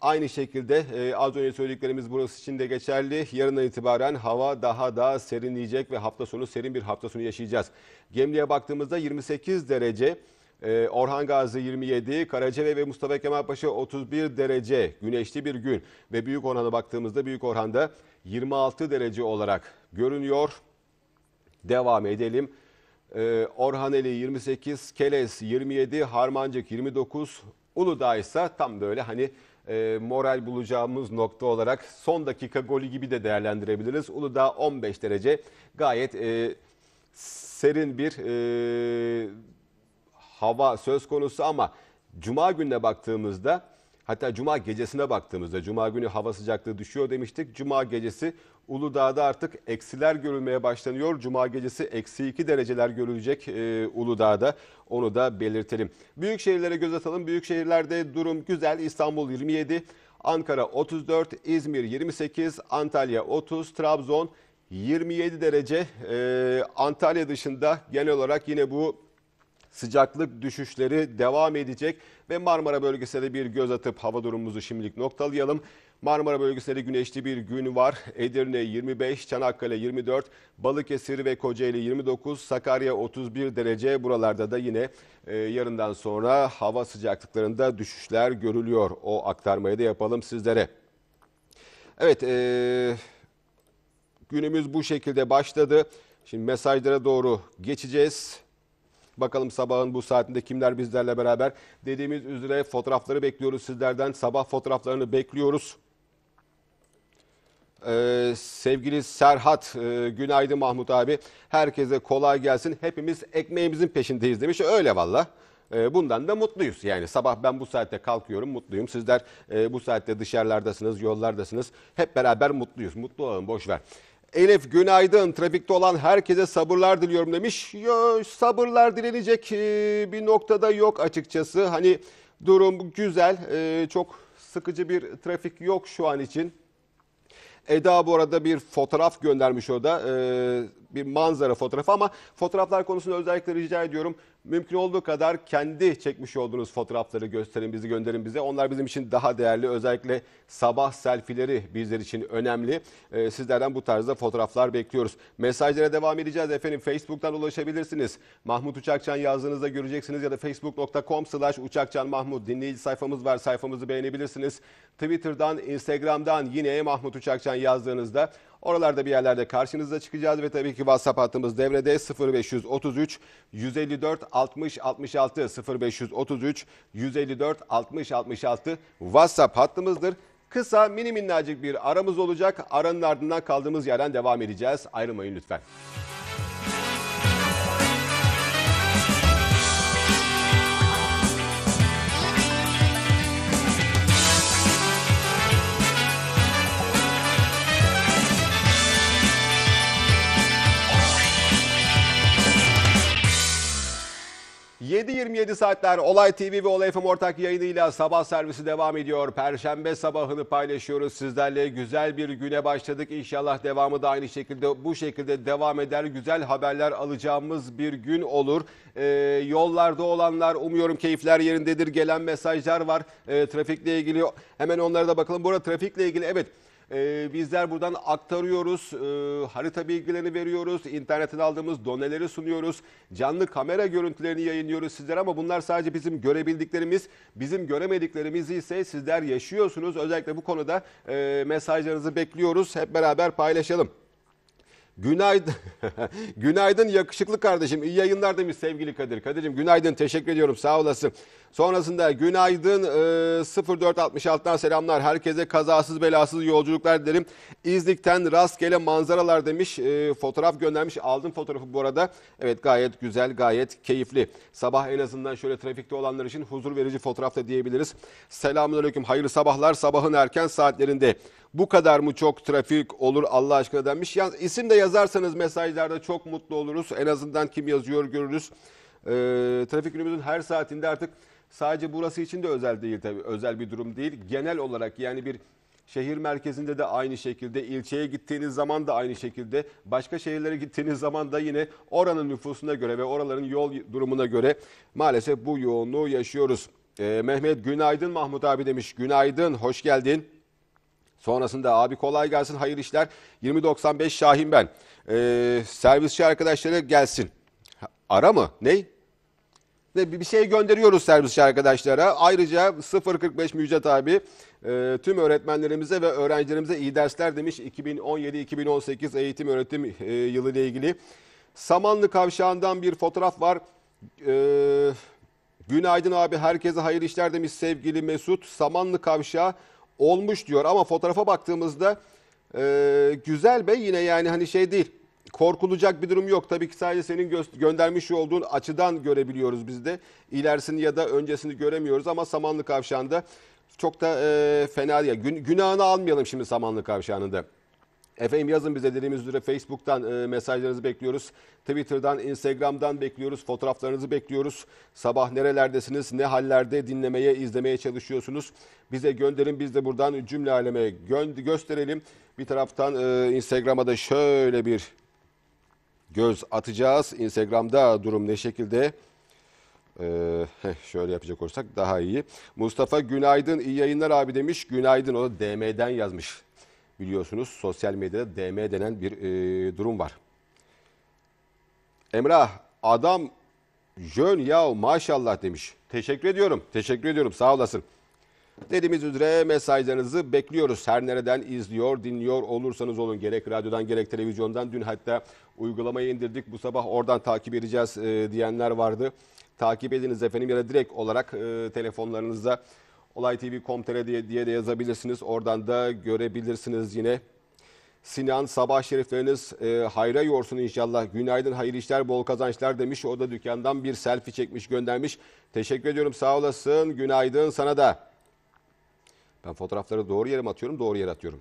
[SPEAKER 1] Aynı şekilde e, az önce söylediklerimiz burası için de geçerli. Yarından itibaren hava daha da serinleyecek ve hafta sonu serin bir hafta sonu yaşayacağız. Gemliğe baktığımızda 28 derece. Ee, Orhan Gazi 27, Karacabey ve Mustafa Kemal Paşa 31 derece güneşli bir gün ve Büyük Orhan'a baktığımızda Büyük Orhan'da 26 derece olarak görünüyor. Devam edelim. Ee, Orhaneli 28, Keles 27, Harmancık 29, Uludağ ise tam böyle hani e, moral bulacağımız nokta olarak son dakika golü gibi de değerlendirebiliriz. Uludağ 15 derece gayet e, serin bir e, hava söz konusu ama Cuma gününe baktığımızda hatta Cuma gecesine baktığımızda Cuma günü hava sıcaklığı düşüyor demiştik. Cuma gecesi Uludağ'da artık eksiler görülmeye başlanıyor. Cuma gecesi eksi 2 dereceler görülecek e, Uludağ'da onu da belirtelim. Büyük şehirlere göz atalım. Büyük şehirlerde durum güzel. İstanbul 27, Ankara 34, İzmir 28, Antalya 30, Trabzon 27 derece. E, Antalya dışında genel olarak yine bu sıcaklık düşüşleri devam edecek ve Marmara bölgesine de bir göz atıp hava durumumuzu şimdilik noktalayalım. Marmara bölgesinde güneşli bir gün var. Edirne 25, Çanakkale 24, Balıkesir ve Kocaeli 29, Sakarya 31 derece. Buralarda da yine e, yarından sonra hava sıcaklıklarında düşüşler görülüyor. O aktarmayı da yapalım sizlere. Evet, e, günümüz bu şekilde başladı. Şimdi mesajlara doğru geçeceğiz. Bakalım sabahın bu saatinde kimler bizlerle beraber. Dediğimiz üzere fotoğrafları bekliyoruz sizlerden. Sabah fotoğraflarını bekliyoruz. Ee, sevgili Serhat, e, günaydın Mahmut abi. Herkese kolay gelsin. Hepimiz ekmeğimizin peşindeyiz demiş. Öyle valla. Ee, bundan da mutluyuz. Yani sabah ben bu saatte kalkıyorum mutluyum. Sizler e, bu saatte dışarılardasınız, yollardasınız. Hep beraber mutluyuz. Mutlu olalım boş ver. Elif günaydın. Trafikte olan herkese sabırlar diliyorum demiş. Yo, sabırlar dilenecek e, bir noktada yok açıkçası. Hani durum güzel. E, çok sıkıcı bir trafik yok şu an için. Eda bu arada bir fotoğraf göndermiş o da. Ee, bir manzara fotoğrafı ama fotoğraflar konusunda özellikle rica ediyorum. Mümkün olduğu kadar kendi çekmiş olduğunuz fotoğrafları gösterin, bizi gönderin bize. Onlar bizim için daha değerli. Özellikle sabah selfileri bizler için önemli. Ee, sizlerden bu tarzda fotoğraflar bekliyoruz. Mesajlara devam edeceğiz efendim. Facebook'tan ulaşabilirsiniz. Mahmut Uçakçan yazdığınızda göreceksiniz ya da facebook.com slash uçakcan mahmut dinleyici sayfamız var. Sayfamızı beğenebilirsiniz. Twitter'dan, Instagram'dan yine Mahmut Uçakçan yazdığınızda Oralarda bir yerlerde karşınıza çıkacağız ve tabii ki WhatsApp hattımız devrede 0533 154 60 66 0533 154 60 66 WhatsApp hattımızdır. Kısa mini minnacık bir aramız olacak. Aranın ardından kaldığımız yerden devam edeceğiz. Ayrılmayın lütfen. ...7.27 saatler Olay TV ve Olay FM ortak yayınıyla sabah servisi devam ediyor. Perşembe sabahını paylaşıyoruz sizlerle. Güzel bir güne başladık. İnşallah devamı da aynı şekilde bu şekilde devam eder. Güzel haberler alacağımız bir gün olur. Ee, yollarda olanlar umuyorum keyifler yerindedir. Gelen mesajlar var. Ee, trafikle ilgili hemen onlara da bakalım. Bu arada trafikle ilgili evet... Ee, bizler buradan aktarıyoruz, ee, harita bilgilerini veriyoruz, internetten aldığımız doneleri sunuyoruz, canlı kamera görüntülerini yayınlıyoruz sizlere ama bunlar sadece bizim görebildiklerimiz, bizim göremediklerimiz ise sizler yaşıyorsunuz. Özellikle bu konuda e, mesajlarınızı bekliyoruz, hep beraber paylaşalım. Günaydın. günaydın yakışıklı kardeşim. İyi yayınlar demiş sevgili Kadir. Kadir'cim günaydın teşekkür ediyorum sağ olasın. Sonrasında günaydın e, 0466'dan selamlar. Herkese kazasız belasız yolculuklar dilerim. İzlik'ten rastgele manzaralar demiş. E, fotoğraf göndermiş. Aldım fotoğrafı bu arada. Evet gayet güzel gayet keyifli. Sabah en azından şöyle trafikte olanlar için huzur verici fotoğraf da diyebiliriz. Selamünaleyküm hayırlı sabahlar. Sabahın erken saatlerinde bu kadar mı çok trafik olur Allah aşkına denmiş. Yalnız isim de yazarsanız mesajlarda çok mutlu oluruz. En azından kim yazıyor görürüz. E, trafik günümüzün her saatinde artık sadece burası için de özel değil tabii. Özel bir durum değil. Genel olarak yani bir şehir merkezinde de aynı şekilde, ilçeye gittiğiniz zaman da aynı şekilde, başka şehirlere gittiğiniz zaman da yine oranın nüfusuna göre ve oraların yol durumuna göre maalesef bu yoğunluğu yaşıyoruz. Ee, Mehmet günaydın Mahmut abi demiş. Günaydın, hoş geldin. Sonrasında abi kolay gelsin, hayır işler. 2095 Şahin ben. Ee, servisçi arkadaşları gelsin. Ara mı? Ney? Ve bir şey gönderiyoruz servisçi arkadaşlara. Ayrıca 045 Müjdat abi e, tüm öğretmenlerimize ve öğrencilerimize iyi dersler demiş 2017-2018 eğitim öğretim e, yılı ile ilgili. Samanlı Kavşağı'ndan bir fotoğraf var. E, günaydın abi herkese hayırlı işler demiş sevgili Mesut. Samanlı Kavşağı olmuş diyor ama fotoğrafa baktığımızda e, güzel be yine yani hani şey değil korkulacak bir durum yok. Tabii ki sadece senin gö- göndermiş olduğun açıdan görebiliyoruz biz de. İlerisini ya da öncesini göremiyoruz ama Samanlı Kavşağı'nda çok da e, fena değil. Gün, günahını almayalım şimdi Samanlı Kavşağı'nda. Efendim yazın bize dediğimiz üzere Facebook'tan e, mesajlarınızı bekliyoruz. Twitter'dan, Instagram'dan bekliyoruz. Fotoğraflarınızı bekliyoruz. Sabah nerelerdesiniz, ne hallerde dinlemeye, izlemeye çalışıyorsunuz. Bize gönderin biz de buradan cümle aleme gö- gösterelim. Bir taraftan e, Instagram'a da şöyle bir göz atacağız. Instagram'da durum ne şekilde? Ee, şöyle yapacak olursak daha iyi. Mustafa günaydın iyi yayınlar abi demiş. Günaydın o da DM'den yazmış. Biliyorsunuz sosyal medyada DM denen bir e, durum var. Emrah adam jön ya maşallah demiş. Teşekkür ediyorum. Teşekkür ediyorum sağ olasın. Dediğimiz üzere mesajlarınızı bekliyoruz. Her nereden izliyor, dinliyor olursanız olun. Gerek radyodan gerek televizyondan. Dün hatta uygulamayı indirdik. Bu sabah oradan takip edeceğiz e, diyenler vardı. Takip ediniz efendim ya da direkt olarak e, telefonlarınızda Olay TV.com.tr diye, diye de yazabilirsiniz. Oradan da görebilirsiniz yine. Sinan sabah şerifleriniz e, hayra yorsun inşallah. Günaydın hayırlı işler bol kazançlar demiş. O da dükkandan bir selfie çekmiş göndermiş. Teşekkür ediyorum sağ olasın. Günaydın sana da. Ben fotoğrafları doğru yere atıyorum doğru yere atıyorum.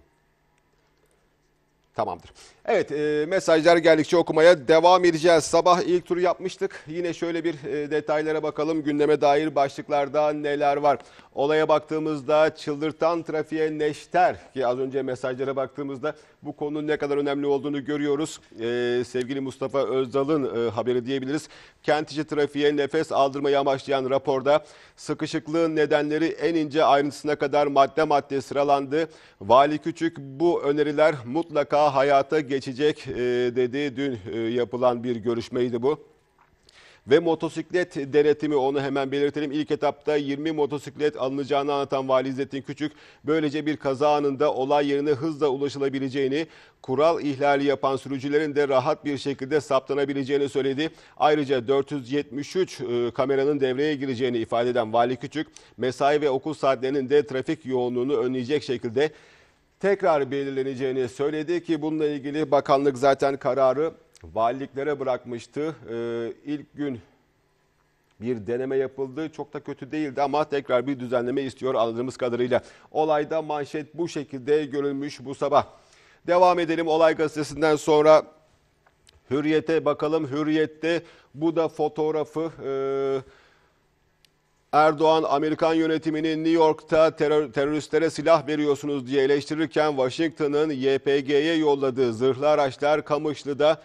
[SPEAKER 1] Tamamdır. Evet e, mesajlar geldikçe okumaya devam edeceğiz. Sabah ilk turu yapmıştık. Yine şöyle bir e, detaylara bakalım. Gündeme dair başlıklarda neler var? Olaya baktığımızda çıldırtan trafiğe neşter ki az önce mesajlara baktığımızda bu konunun ne kadar önemli olduğunu görüyoruz. E, sevgili Mustafa Özdal'ın e, haberi diyebiliriz. Kent içi trafiğe nefes aldırmayı amaçlayan raporda sıkışıklığın nedenleri en ince ayrıntısına kadar madde madde sıralandı. Vali Küçük bu öneriler mutlaka hayata geçecek e, dedi. Dün e, yapılan bir görüşmeydi bu. Ve motosiklet denetimi onu hemen belirtelim. İlk etapta 20 motosiklet alınacağını anlatan Vali İzzettin Küçük böylece bir kaza anında olay yerine hızla ulaşılabileceğini, kural ihlali yapan sürücülerin de rahat bir şekilde saptanabileceğini söyledi. Ayrıca 473 e, kameranın devreye gireceğini ifade eden Vali Küçük, mesai ve okul saatlerinin de trafik yoğunluğunu önleyecek şekilde tekrar belirleneceğini söyledi ki bununla ilgili bakanlık zaten kararı valiliklere bırakmıştı. Ee, ilk gün bir deneme yapıldı. Çok da kötü değildi ama tekrar bir düzenleme istiyor anladığımız kadarıyla. Olayda manşet bu şekilde görülmüş bu sabah. Devam edelim olay gazetesinden sonra Hürriyet'e bakalım. Hürriyet'te bu da fotoğrafı. Ee, Erdoğan Amerikan yönetimini New York'ta terör, teröristlere silah veriyorsunuz diye eleştirirken Washington'ın YPG'ye yolladığı zırhlı araçlar Kamışlı'da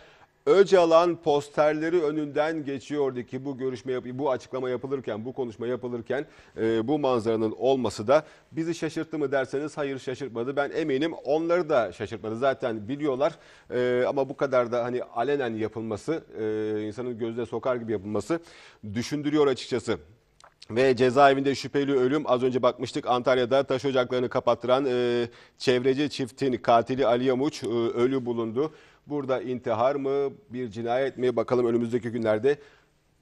[SPEAKER 1] Öcalan posterleri önünden geçiyordu ki bu görüşme bu açıklama yapılırken bu konuşma yapılırken e, bu manzaranın olması da bizi şaşırttı mı derseniz hayır şaşırtmadı. Ben eminim onları da şaşırtmadı zaten biliyorlar e, ama bu kadar da hani alenen yapılması e, insanın gözüne sokar gibi yapılması düşündürüyor açıkçası. Ve cezaevinde şüpheli ölüm az önce bakmıştık Antalya'da taş ocaklarını kapattıran e, çevreci çiftin katili Ali Yamuç e, ölü bulundu. Burada intihar mı bir cinayet mi bakalım önümüzdeki günlerde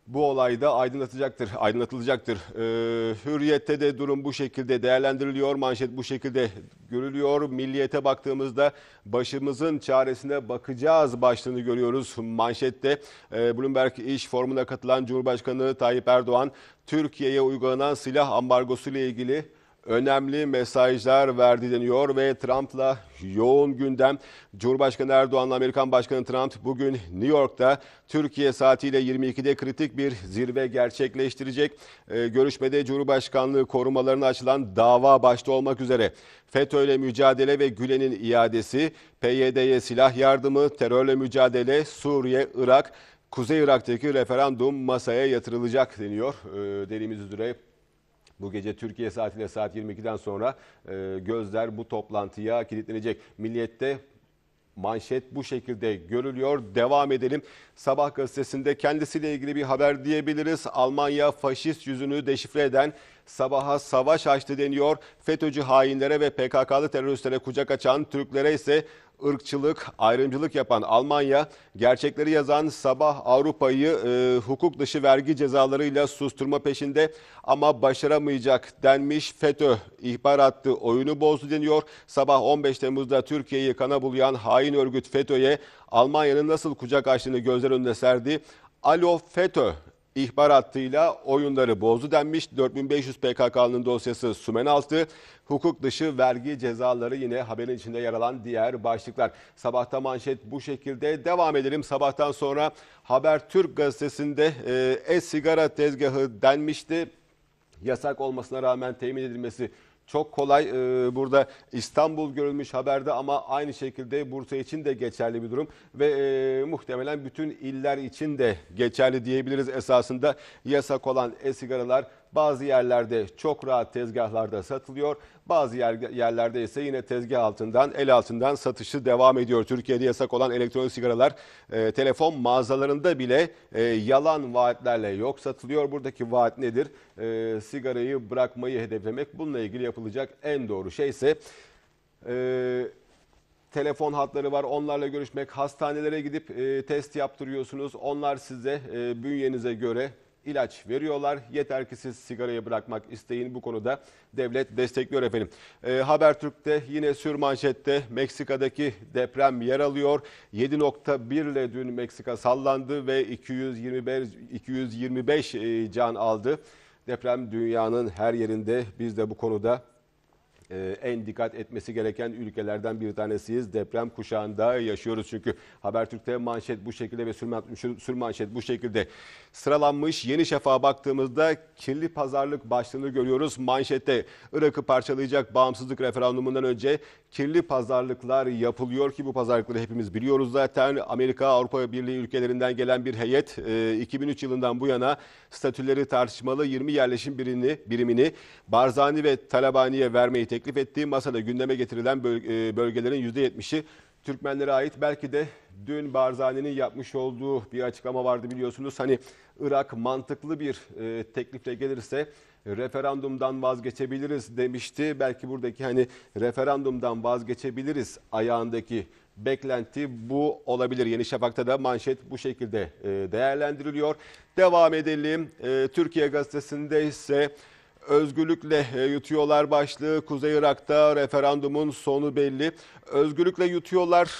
[SPEAKER 1] bu olayda aydınlatacaktır, aydınlatılacaktır. Ee, hürriyette de durum bu şekilde değerlendiriliyor, manşet bu şekilde görülüyor. Milliyete baktığımızda başımızın çaresine bakacağız başlığını görüyoruz manşette. Ee, Bloomberg iş formuna katılan Cumhurbaşkanı Tayyip Erdoğan, Türkiye'ye uygulanan silah ambargosu ile ilgili önemli mesajlar verdi deniyor ve Trump'la yoğun gündem. Cumhurbaşkanı Erdoğan'la Amerikan Başkanı Trump bugün New York'ta Türkiye saatiyle 22'de kritik bir zirve gerçekleştirecek. Ee, görüşmede Cumhurbaşkanlığı korumalarına açılan dava başta olmak üzere FETÖ'yle mücadele ve Gülen'in iadesi, PYD'ye silah yardımı, terörle mücadele, Suriye, Irak, Kuzey Irak'taki referandum masaya yatırılacak deniyor. Ee, dediğimiz üzere bu gece Türkiye saatiyle saat 22'den sonra e, gözler bu toplantıya kilitlenecek. Milliyette manşet bu şekilde görülüyor. Devam edelim. Sabah gazetesinde kendisiyle ilgili bir haber diyebiliriz. Almanya faşist yüzünü deşifre eden sabaha savaş açtı deniyor. FETÖ'cü hainlere ve PKK'lı teröristlere kucak açan Türklere ise ırkçılık, ayrımcılık yapan Almanya, gerçekleri yazan Sabah Avrupa'yı e, hukuk dışı vergi cezalarıyla susturma peşinde ama başaramayacak denmiş FETÖ ihbar attı, oyunu bozdu deniyor. Sabah 15 Temmuz'da Türkiye'yi kana bulayan hain örgüt FETÖ'ye Almanya'nın nasıl kucak açtığını gözler önüne serdi. Alo FETÖ ihbar hattıyla oyunları bozdu denmiş. 4500 PKK'nın dosyası sümen altı. Hukuk dışı vergi cezaları yine haberin içinde yer alan diğer başlıklar. Sabahta manşet bu şekilde. Devam edelim. Sabahtan sonra Haber Türk gazetesinde e, e-sigara tezgahı denmişti. Yasak olmasına rağmen temin edilmesi çok kolay. Ee, burada İstanbul görülmüş haberde ama aynı şekilde Bursa için de geçerli bir durum ve e, muhtemelen bütün iller için de geçerli diyebiliriz esasında. Yasak olan e-sigaralar bazı yerlerde çok rahat tezgahlarda satılıyor. Bazı yer, yerlerde ise yine tezgah altından, el altından satışı devam ediyor. Türkiye'de yasak olan elektronik sigaralar e, telefon mağazalarında bile e, yalan vaatlerle yok satılıyor. Buradaki vaat nedir? E, sigarayı bırakmayı hedeflemek. Bununla ilgili yapılacak en doğru şey ise... E, telefon hatları var. Onlarla görüşmek, hastanelere gidip e, test yaptırıyorsunuz. Onlar size e, bünyenize göre ilaç veriyorlar. Yeter ki siz sigarayı bırakmak isteyin. Bu konuda devlet destekliyor efendim. E, Habertürk'te yine sürmanşette Meksika'daki deprem yer alıyor. 7.1 ile dün Meksika sallandı ve 225, 225 e, can aldı. Deprem dünyanın her yerinde biz de bu konuda en dikkat etmesi gereken ülkelerden bir tanesiyiz. Deprem kuşağında yaşıyoruz çünkü Habertürk'te manşet bu şekilde ve sür manşet bu şekilde sıralanmış. Yeni Şafak'a baktığımızda kirli pazarlık başlığını görüyoruz. Manşette Irak'ı parçalayacak bağımsızlık referandumundan önce kirli pazarlıklar yapılıyor ki bu pazarlıkları hepimiz biliyoruz zaten. Amerika, Avrupa Birliği ülkelerinden gelen bir heyet 2003 yılından bu yana statüleri tartışmalı 20 yerleşim birini, birimini Barzani ve Talabani'ye vermeyi teklif ettiği masada gündeme getirilen e, bölgelerin %70'i Türkmenlere ait. Belki de dün Barzani'nin yapmış olduğu bir açıklama vardı biliyorsunuz. Hani Irak mantıklı bir e, teklifle gelirse referandumdan vazgeçebiliriz demişti. Belki buradaki hani referandumdan vazgeçebiliriz ayağındaki beklenti bu olabilir. Yeni Şafak'ta da manşet bu şekilde e, değerlendiriliyor. Devam edelim. Türkiye Gazetesi'nde ise Özgürlükle e, yutuyorlar başlığı. Kuzey Irak'ta referandumun sonu belli. Özgürlükle yutuyorlar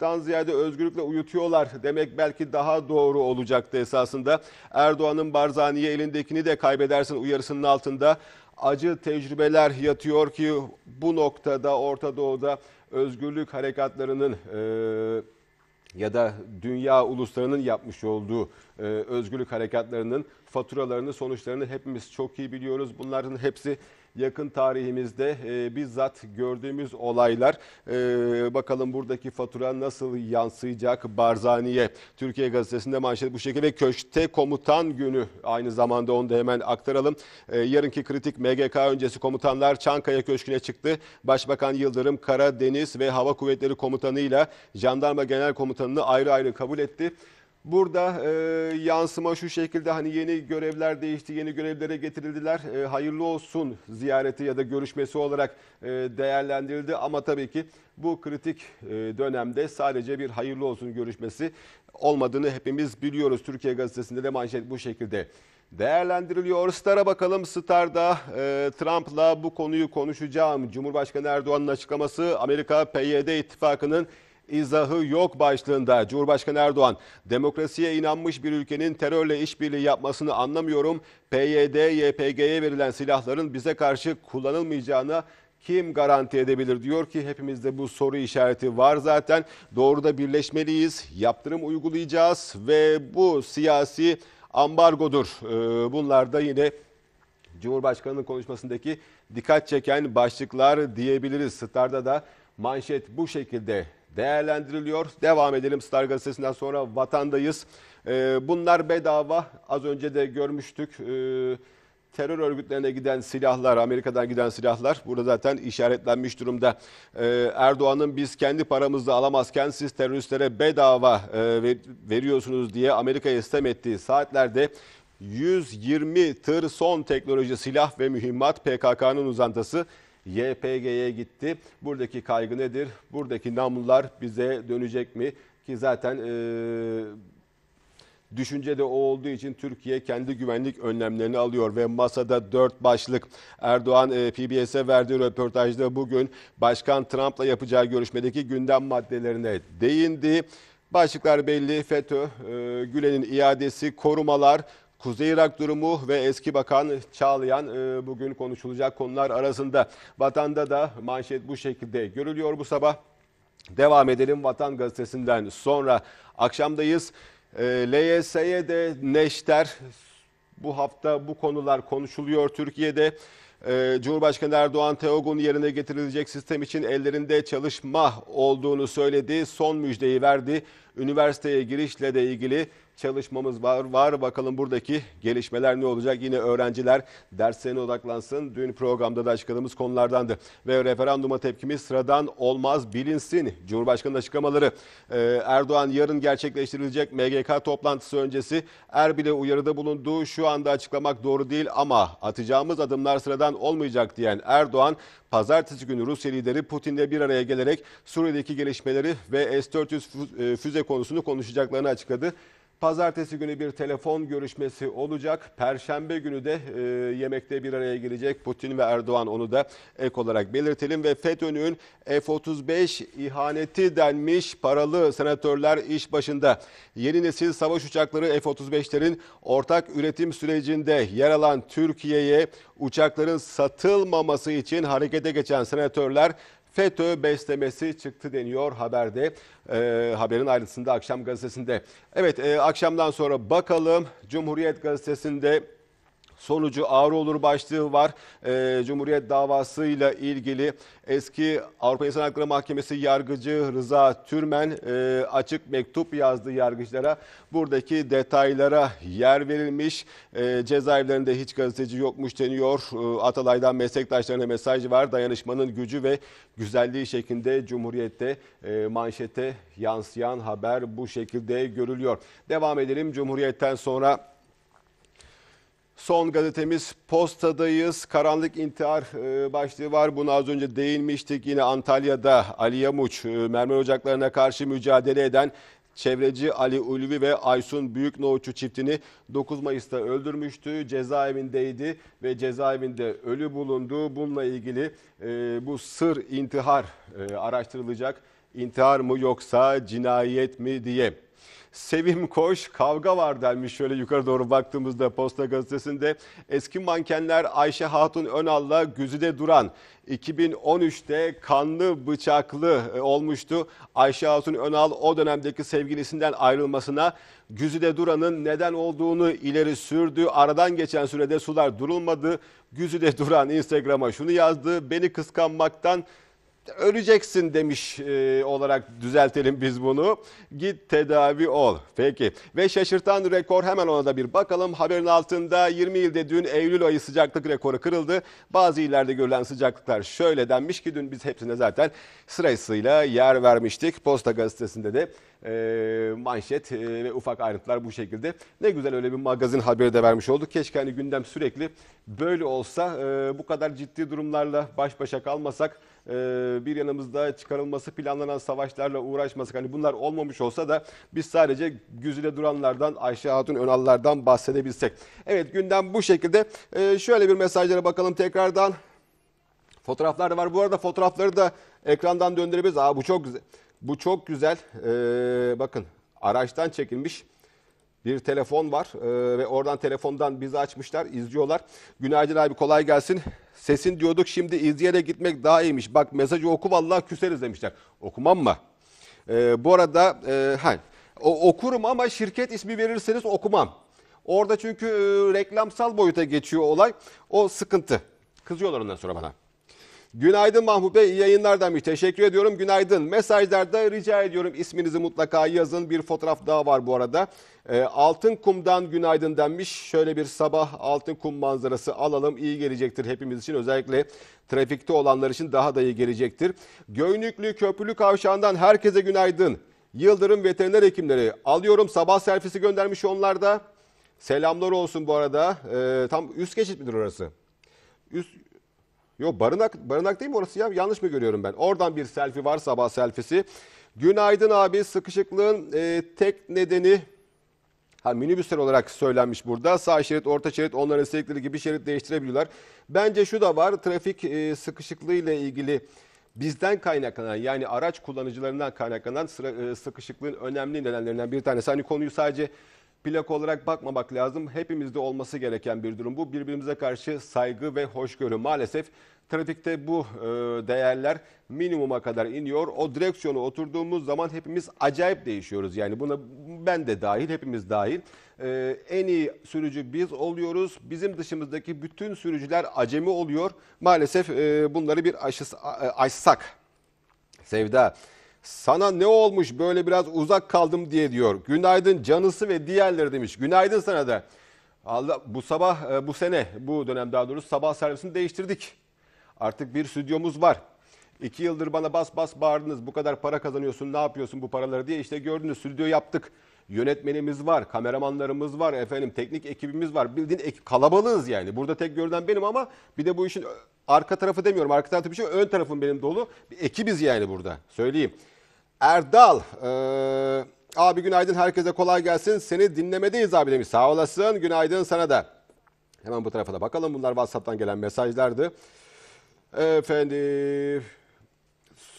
[SPEAKER 1] dan ziyade özgürlükle uyutuyorlar demek belki daha doğru olacaktı esasında. Erdoğan'ın Barzani'ye elindekini de kaybedersin uyarısının altında acı tecrübeler yatıyor ki bu noktada Orta Doğu'da özgürlük harekatlarının e, ya da dünya uluslarının yapmış olduğu e, özgürlük harekatlarının faturalarını, sonuçlarını hepimiz çok iyi biliyoruz. Bunların hepsi yakın tarihimizde e, bizzat gördüğümüz olaylar. E, bakalım buradaki fatura nasıl yansıyacak Barzani'ye. Türkiye Gazetesi'nde manşet bu şekilde. Köşte komutan günü aynı zamanda onu da hemen aktaralım. E, yarınki kritik MGK öncesi komutanlar Çankaya Köşkü'ne çıktı. Başbakan Yıldırım Kara, Deniz ve Hava Kuvvetleri Komutanı'yla Jandarma Genel Komutanı'nı ayrı ayrı kabul etti. Burada e, yansıma şu şekilde hani yeni görevler değişti, yeni görevlere getirildiler. E, hayırlı olsun ziyareti ya da görüşmesi olarak e, değerlendirildi. Ama tabii ki bu kritik e, dönemde sadece bir hayırlı olsun görüşmesi olmadığını hepimiz biliyoruz. Türkiye Gazetesi'nde de manşet bu şekilde değerlendiriliyor. Star'a bakalım. Star'da e, Trump'la bu konuyu konuşacağım. Cumhurbaşkanı Erdoğan'ın açıklaması Amerika PYD ittifakının izahı yok başlığında Cumhurbaşkanı Erdoğan demokrasiye inanmış bir ülkenin terörle işbirliği yapmasını anlamıyorum. PYD, YPG'ye verilen silahların bize karşı kullanılmayacağına kim garanti edebilir diyor ki hepimizde bu soru işareti var zaten. Doğru da birleşmeliyiz, yaptırım uygulayacağız ve bu siyasi ambargodur. Ee, bunlar da yine Cumhurbaşkanı'nın konuşmasındaki dikkat çeken başlıklar diyebiliriz. Star'da da manşet bu şekilde değerlendiriliyor. Devam edelim Star Gazetesi'nden sonra vatandayız. Ee, bunlar bedava az önce de görmüştük. Ee, terör örgütlerine giden silahlar, Amerika'dan giden silahlar burada zaten işaretlenmiş durumda. Ee, Erdoğan'ın biz kendi paramızla alamazken siz teröristlere bedava e, veriyorsunuz diye Amerika'ya istem ettiği saatlerde 120 tır son teknoloji silah ve mühimmat PKK'nın uzantısı YPG'ye gitti. Buradaki kaygı nedir? Buradaki namlular bize dönecek mi? Ki zaten e, düşünce de o olduğu için Türkiye kendi güvenlik önlemlerini alıyor ve masada dört başlık. Erdoğan e, PBS'e verdiği röportajda bugün Başkan Trump'la yapacağı görüşmedeki gündem maddelerine değindi. Başlıklar belli. FETÖ, e, Gülen'in iadesi, korumalar, Kuzey Irak durumu ve eski bakan Çağlayan e, bugün konuşulacak konular arasında. Vatanda da manşet bu şekilde görülüyor bu sabah. Devam edelim Vatan Gazetesi'nden sonra akşamdayız. E, LYS'ye de neşter bu hafta bu konular konuşuluyor Türkiye'de. E, Cumhurbaşkanı Erdoğan TEOG'un yerine getirilecek sistem için ellerinde çalışma olduğunu söyledi. Son müjdeyi verdi. Üniversiteye girişle de ilgili çalışmamız var. Var bakalım buradaki gelişmeler ne olacak? Yine öğrenciler derslerine odaklansın. Dün programda da açıkladığımız konulardandı. Ve referanduma tepkimiz sıradan olmaz bilinsin. Cumhurbaşkanı açıklamaları ee, Erdoğan yarın gerçekleştirilecek MGK toplantısı öncesi Erbil'e uyarıda bulunduğu şu anda açıklamak doğru değil ama atacağımız adımlar sıradan olmayacak diyen Erdoğan pazartesi günü Rusya lideri Putin'le bir araya gelerek Suriye'deki gelişmeleri ve S-400 e, füze konusunu konuşacaklarını açıkladı. Pazartesi günü bir telefon görüşmesi olacak. Perşembe günü de e, yemekte bir araya gelecek Putin ve Erdoğan onu da ek olarak belirtelim. Ve FETÖ'nün F-35 ihaneti denmiş paralı senatörler iş başında. Yeni nesil savaş uçakları F-35'lerin ortak üretim sürecinde yer alan Türkiye'ye uçakların satılmaması için harekete geçen senatörler FETÖ beslemesi çıktı deniyor haberde. E, haberin ayrıntısında akşam gazetesinde. Evet e, akşamdan sonra bakalım Cumhuriyet gazetesinde sonucu ağır olur başlığı var. E, Cumhuriyet davasıyla ilgili eski Avrupa İnsan Hakları Mahkemesi yargıcı Rıza Türmen e, açık mektup yazdı yargıçlara. Buradaki detaylara yer verilmiş. E, cezaevlerinde hiç gazeteci yokmuş deniyor. E, Atalay'dan meslektaşlarına mesaj var. Dayanışmanın gücü ve güzelliği şeklinde Cumhuriyet'te e, manşete yansıyan haber bu şekilde görülüyor. Devam edelim. Cumhuriyet'ten sonra Son gazetemiz Posta'dayız. Karanlık intihar e, başlığı var. Buna az önce değinmiştik. Yine Antalya'da Ali Yamuç e, mermer ocaklarına karşı mücadele eden çevreci Ali Ulvi ve Aysun Büyüknoğuçu çiftini 9 Mayıs'ta öldürmüştü. Cezaevindeydi ve cezaevinde ölü bulundu. Bununla ilgili e, bu sır intihar araştırılacak. İntihar mı yoksa cinayet mi diye. Sevim Koş kavga var denmiş şöyle yukarı doğru baktığımızda Posta Gazetesi'nde. Eski mankenler Ayşe Hatun Önal'la Güzide Duran 2013'te kanlı bıçaklı e, olmuştu. Ayşe Hatun Önal o dönemdeki sevgilisinden ayrılmasına Güzide Duran'ın neden olduğunu ileri sürdü. Aradan geçen sürede sular durulmadı. Güzide Duran Instagram'a şunu yazdı. Beni kıskanmaktan öleceksin demiş e, olarak düzeltelim biz bunu. Git tedavi ol. Peki ve şaşırtan rekor hemen ona da bir bakalım. Haberin altında 20 ilde dün Eylül ayı sıcaklık rekoru kırıldı. Bazı illerde görülen sıcaklıklar şöyle denmiş ki dün biz hepsine zaten sırasıyla yer vermiştik. Posta gazetesinde de e, manşet e, ve ufak ayrıntılar bu şekilde. Ne güzel öyle bir magazin haberi de vermiş olduk. Keşke hani gündem sürekli böyle olsa e, bu kadar ciddi durumlarla baş başa kalmasak bir yanımızda çıkarılması planlanan savaşlarla uğraşmasak hani bunlar olmamış olsa da biz sadece güzüle duranlardan Ayşe Hatun Önal'lardan bahsedebilsek. Evet gündem bu şekilde. E, şöyle bir mesajlara bakalım tekrardan. Fotoğraflar da var. Bu arada fotoğrafları da ekrandan döndürebiliriz. Aa bu çok güzel. Bu çok güzel. Ee, bakın araçtan çekilmiş bir telefon var ee, ve oradan telefondan bizi açmışlar, izliyorlar. Günaydın abi kolay gelsin. Sesin diyorduk şimdi izleyerek gitmek daha iyiymiş. Bak mesajı oku vallahi küseriz demişler. Okumam mı? Ee, bu arada e, ha, o, okurum ama şirket ismi verirseniz okumam. Orada çünkü e, reklamsal boyuta geçiyor olay. O sıkıntı. Kızıyorlar ondan sonra bana. Günaydın Mahmut Bey, iyi yayınlar demiş. Teşekkür ediyorum. Günaydın. Mesajlarda rica ediyorum isminizi mutlaka yazın. Bir fotoğraf daha var bu arada. E, Altın Kum'dan günaydın denmiş. Şöyle bir sabah Altın Kum manzarası alalım. İyi gelecektir hepimiz için. Özellikle trafikte olanlar için daha da iyi gelecektir. Göynüklü Köprülü Kavşağı'ndan herkese günaydın. Yıldırım Veteriner Hekimleri alıyorum. Sabah servisi göndermiş onlar da. Selamlar olsun bu arada. E, tam üst geçit midir orası? Üst, Yok barınak, barınak değil mi orası ya? Yanlış mı görüyorum ben? Oradan bir selfie var sabah selfisi. Günaydın abi sıkışıklığın e, tek nedeni ha, minibüsler olarak söylenmiş burada. Sağ şerit, orta şerit onların istedikleri gibi şerit değiştirebiliyorlar. Bence şu da var trafik e, sıkışıklığı ile ilgili bizden kaynaklanan yani araç kullanıcılarından kaynaklanan sıra, e, sıkışıklığın önemli nedenlerinden bir tanesi. Hani konuyu sadece plak olarak bakmamak lazım. Hepimizde olması gereken bir durum bu. Birbirimize karşı saygı ve hoşgörü. Maalesef trafikte bu e, değerler minimuma kadar iniyor. O direksiyonu oturduğumuz zaman hepimiz acayip değişiyoruz. Yani buna ben de dahil, hepimiz dahil. E, en iyi sürücü biz oluyoruz. Bizim dışımızdaki bütün sürücüler acemi oluyor. Maalesef e, bunları bir aşıs, aşsak. Sevda. Sana ne olmuş böyle biraz uzak kaldım diye diyor. Günaydın canısı ve diğerleri demiş. Günaydın sana da. Allah bu sabah e, bu sene bu dönem daha doğrusu sabah servisini değiştirdik. Artık bir stüdyomuz var. İki yıldır bana bas bas bağırdınız bu kadar para kazanıyorsun ne yapıyorsun bu paraları diye işte gördünüz stüdyo yaptık. Yönetmenimiz var, kameramanlarımız var, efendim teknik ekibimiz var. Bildiğin ekip, kalabalığız yani. Burada tek görünen benim ama bir de bu işin arka tarafı demiyorum. Arka tarafı bir şey, ön tarafım benim dolu. Bir ekibiz yani burada. Söyleyeyim. Erdal, e, Abi günaydın herkese kolay gelsin. Seni dinlemedeyiz abi demiş. Sağ olasın. Günaydın sana da. Hemen bu tarafa da bakalım. Bunlar WhatsApp'tan gelen mesajlardı. Efendim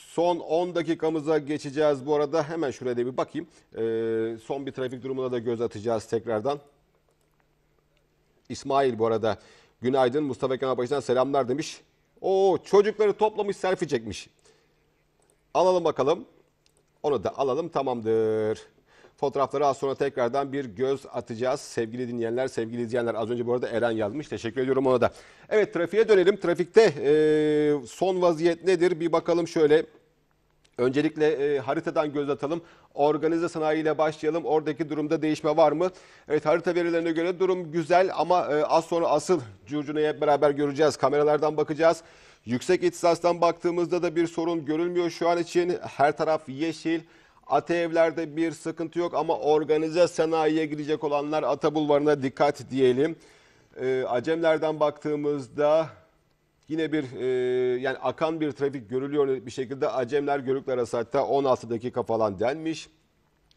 [SPEAKER 1] son 10 dakikamıza geçeceğiz bu arada. Hemen şuraya da bir bakayım. Ee, son bir trafik durumuna da göz atacağız tekrardan. İsmail bu arada günaydın Mustafa Kemal Paşa'dan selamlar demiş. O çocukları toplamış selfie çekmiş. Alalım bakalım. Onu da alalım tamamdır. Fotoğrafları az sonra tekrardan bir göz atacağız. Sevgili dinleyenler, sevgili izleyenler. Az önce bu arada Eren yazmış. Teşekkür ediyorum ona da. Evet trafiğe dönelim. Trafikte e, son vaziyet nedir? Bir bakalım şöyle. Öncelikle e, haritadan göz atalım. Organize sanayi ile başlayalım. Oradaki durumda değişme var mı? Evet harita verilerine göre durum güzel ama e, az sonra asıl curcunayı hep beraber göreceğiz. Kameralardan bakacağız. Yüksek ihtisastan baktığımızda da bir sorun görülmüyor şu an için. Her taraf yeşil. Ata evlerde bir sıkıntı yok ama organize sanayiye gidecek olanlar Ata Bulvarı'na dikkat diyelim. E, Acemlerden baktığımızda Yine bir e, yani akan bir trafik görülüyor bir şekilde. Acemler Görükler arası hatta 16 dakika falan denmiş.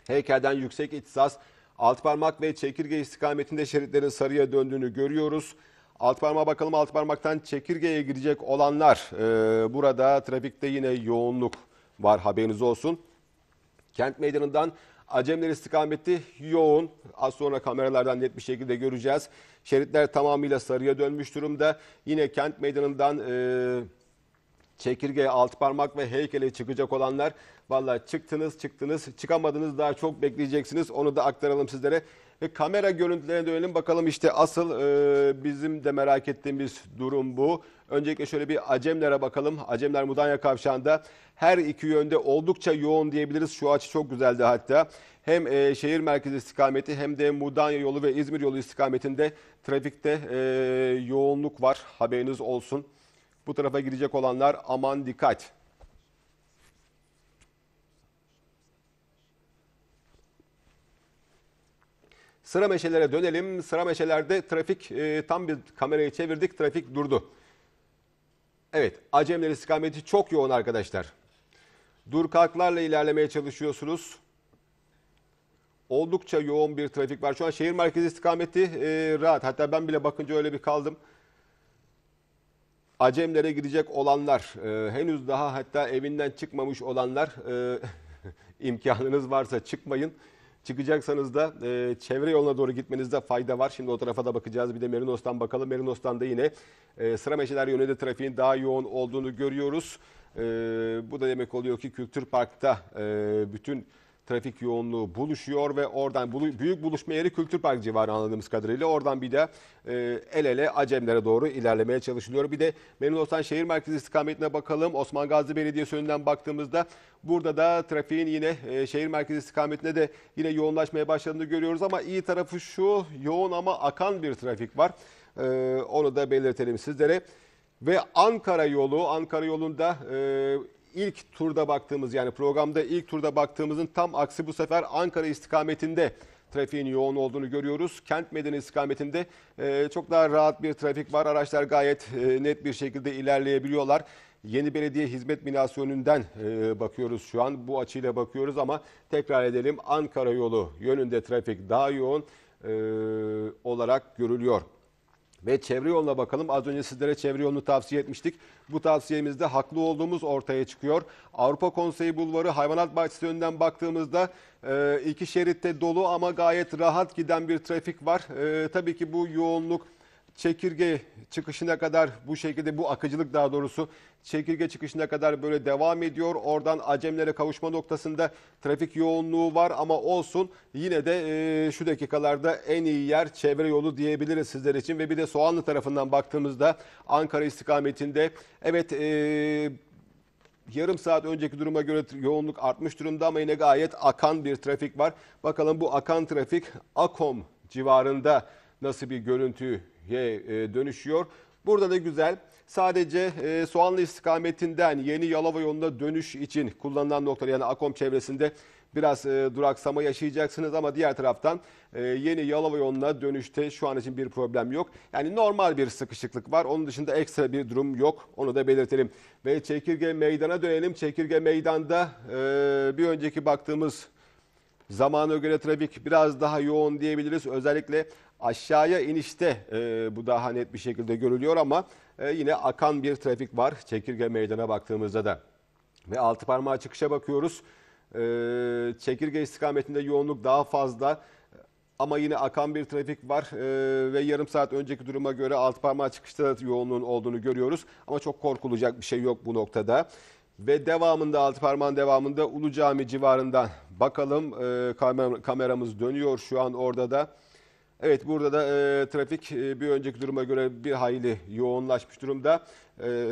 [SPEAKER 1] Heykelden yüksek ihtisas Altparmak ve Çekirge istikametinde şeritlerin sarıya döndüğünü görüyoruz. Altparmağa bakalım Altparmak'tan Çekirge'ye gidecek olanlar e, burada trafikte yine yoğunluk var haberiniz olsun. Kent meydanından Acemler istikameti yoğun. Az sonra kameralardan net bir şekilde göreceğiz. Şeritler tamamıyla sarıya dönmüş durumda. Yine kent meydanından e, çekirge, alt parmak ve heykele çıkacak olanlar valla çıktınız çıktınız çıkamadınız daha çok bekleyeceksiniz. Onu da aktaralım sizlere. Ve kamera görüntülerine dönelim bakalım işte asıl e, bizim de merak ettiğimiz durum bu. Öncelikle şöyle bir Acemler'e bakalım. Acemler Mudanya Kavşağı'nda her iki yönde oldukça yoğun diyebiliriz. Şu açı çok güzeldi hatta. Hem e, şehir merkezi istikameti hem de Mudanya yolu ve İzmir yolu istikametinde trafikte e, yoğunluk var. Haberiniz olsun. Bu tarafa girecek olanlar aman dikkat. Sıra meşelere dönelim. Sıra meşelerde trafik e, tam bir kamerayı çevirdik. Trafik durdu. Evet, Acemler istikameti çok yoğun arkadaşlar. Dur kalklarla ilerlemeye çalışıyorsunuz. Oldukça yoğun bir trafik var. Şu an şehir merkezi istikameti e, rahat. Hatta ben bile bakınca öyle bir kaldım. Acemlere gidecek olanlar, e, henüz daha hatta evinden çıkmamış olanlar e, imkanınız varsa çıkmayın. Çıkacaksanız da e, çevre yoluna doğru gitmenizde fayda var. Şimdi o tarafa da bakacağız. Bir de Merinos'tan bakalım. Merinos'tan da yine e, sıra meşeler yönünde trafiğin daha yoğun olduğunu görüyoruz. E, bu da demek oluyor ki Kültür Park'ta e, bütün trafik yoğunluğu buluşuyor ve oradan büyük buluşma yeri Kültür Park civarı anladığımız kadarıyla oradan bir de e, el ele Acemlere doğru ilerlemeye çalışılıyor. Bir de Merinos'tan şehir merkezi istikametine bakalım. Osman Gazi Belediyesi önünden baktığımızda burada da trafiğin yine e, şehir merkezi istikametine de yine yoğunlaşmaya başladığını görüyoruz ama iyi tarafı şu yoğun ama akan bir trafik var. E, onu da belirtelim sizlere. Ve Ankara yolu, Ankara yolunda e, ilk turda baktığımız yani programda ilk turda baktığımızın tam aksi bu sefer Ankara istikametinde trafiğin yoğun olduğunu görüyoruz. Kent Medeni istikametinde e, çok daha rahat bir trafik var. Araçlar gayet e, net bir şekilde ilerleyebiliyorlar. Yeni belediye hizmet binası önünden e, bakıyoruz şu an. Bu açıyla bakıyoruz ama tekrar edelim Ankara yolu yönünde trafik daha yoğun e, olarak görülüyor. Ve çevre yoluna bakalım. Az önce sizlere çevre yolunu tavsiye etmiştik. Bu tavsiyemizde haklı olduğumuz ortaya çıkıyor. Avrupa Konseyi Bulvarı hayvanat bahçesi önünden baktığımızda e, iki şeritte dolu ama gayet rahat giden bir trafik var. E, tabii ki bu yoğunluk çekirge çıkışına kadar bu şekilde bu akıcılık daha doğrusu çekirge çıkışına kadar böyle devam ediyor. Oradan Acemlere kavuşma noktasında trafik yoğunluğu var ama olsun yine de e, şu dakikalarda en iyi yer çevre yolu diyebiliriz sizler için. Ve bir de Soğanlı tarafından baktığımızda Ankara istikametinde evet e, yarım saat önceki duruma göre yoğunluk artmış durumda ama yine gayet akan bir trafik var. Bakalım bu akan trafik Akom civarında nasıl bir görüntüye e, dönüşüyor. Burada da güzel. Sadece e, Soğanlı istikametinden yeni Yalova yolunda dönüş için kullanılan noktalar yani Akom çevresinde biraz e, duraksama yaşayacaksınız ama diğer taraftan e, yeni Yalova yoluna dönüşte şu an için bir problem yok. Yani normal bir sıkışıklık var. Onun dışında ekstra bir durum yok. Onu da belirtelim. Ve Çekirge Meydan'a dönelim. Çekirge Meydan'da e, bir önceki baktığımız Zamana göre trafik biraz daha yoğun diyebiliriz. Özellikle aşağıya inişte e, bu daha net bir şekilde görülüyor ama e, yine akan bir trafik var Çekirge Meydan'a baktığımızda da. Ve altı parmağı çıkışa bakıyoruz. E, Çekirge istikametinde yoğunluk daha fazla. Ama yine akan bir trafik var Ee, ve yarım saat önceki duruma göre alt parmağı çıkışta da yoğunluğun olduğunu görüyoruz. Ama çok korkulacak bir şey yok bu noktada. Ve devamında alt parmağın devamında Ulu Cami civarından bakalım Ee, kamer- kameramız dönüyor şu an orada da. Evet burada da e, trafik e, bir önceki duruma göre bir hayli yoğunlaşmış durumda. Ee,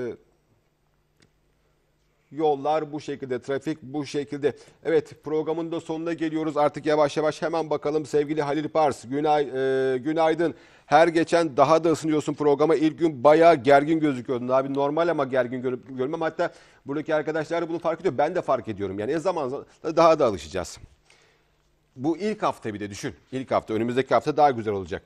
[SPEAKER 1] Yollar bu şekilde, trafik bu şekilde. Evet programın da sonuna geliyoruz. Artık yavaş yavaş hemen bakalım sevgili Halil Pars. Günay, e, günaydın. Her geçen daha da ısınıyorsun programa. İlk gün bayağı gergin gözüküyordun. Abi normal ama gergin görüp görmem. Hatta buradaki arkadaşlar bunu fark ediyor. Ben de fark ediyorum. Yani en zaman daha da alışacağız. Bu ilk hafta bir de düşün. İlk hafta. Önümüzdeki hafta daha güzel olacak.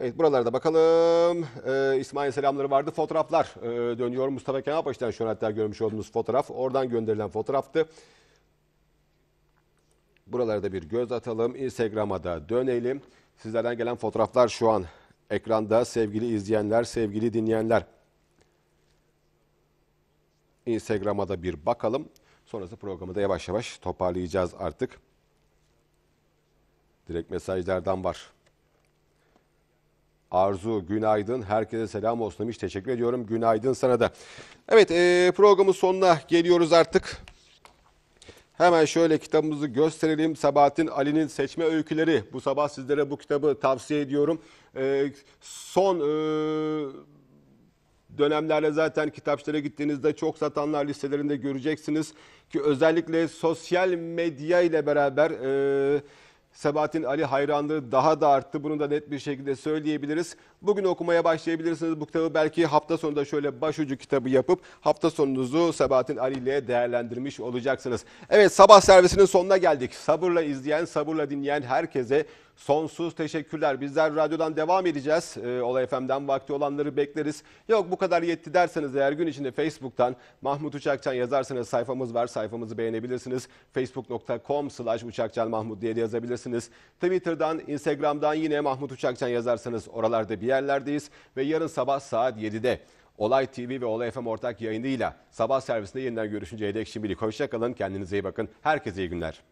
[SPEAKER 1] Evet buralarda bakalım. Ee, İsmail selamları vardı. Fotoğraflar e, dönüyor. Mustafa Kemal Paşa'dan şu an hatta görmüş olduğunuz fotoğraf. Oradan gönderilen fotoğraftı. Buralarda bir göz atalım. Instagram'a da dönelim. Sizlerden gelen fotoğraflar şu an ekranda sevgili izleyenler, sevgili dinleyenler. Instagram'a da bir bakalım. Sonrası programı da yavaş yavaş toparlayacağız artık. Direkt mesajlardan var. Arzu günaydın. Herkese selam olsun demiş. Teşekkür ediyorum. Günaydın sana da. Evet e, programın sonuna geliyoruz artık. Hemen şöyle kitabımızı gösterelim. Sabahattin Ali'nin seçme öyküleri. Bu sabah sizlere bu kitabı tavsiye ediyorum. E, son e, dönemlerde zaten kitapçılara gittiğinizde çok satanlar listelerinde göreceksiniz ki özellikle sosyal medya ile beraber e, Sabahattin Ali hayranlığı daha da arttı. Bunu da net bir şekilde söyleyebiliriz. Bugün okumaya başlayabilirsiniz bu kitabı. Belki hafta sonunda şöyle başucu kitabı yapıp hafta sonunuzu Sabahattin Ali ile değerlendirmiş olacaksınız. Evet sabah servisinin sonuna geldik. Sabırla izleyen, sabırla dinleyen herkese sonsuz teşekkürler. Bizler radyodan devam edeceğiz. Ee, Olay FM'den vakti olanları bekleriz. Yok bu kadar yetti derseniz eğer gün içinde Facebook'tan Mahmut Uçakcan yazarsanız sayfamız var. Sayfamızı beğenebilirsiniz. Facebook.com slash Uçakcan Mahmut diye de yazabilirsiniz. Twitter'dan, Instagram'dan yine Mahmut Uçakcan yazarsanız oralarda bir yerlerdeyiz. Ve yarın sabah saat 7'de Olay TV ve Olay FM ortak yayınıyla sabah servisinde yeniden görüşünceye dek şimdilik hoşçakalın. Kendinize iyi bakın. Herkese iyi günler.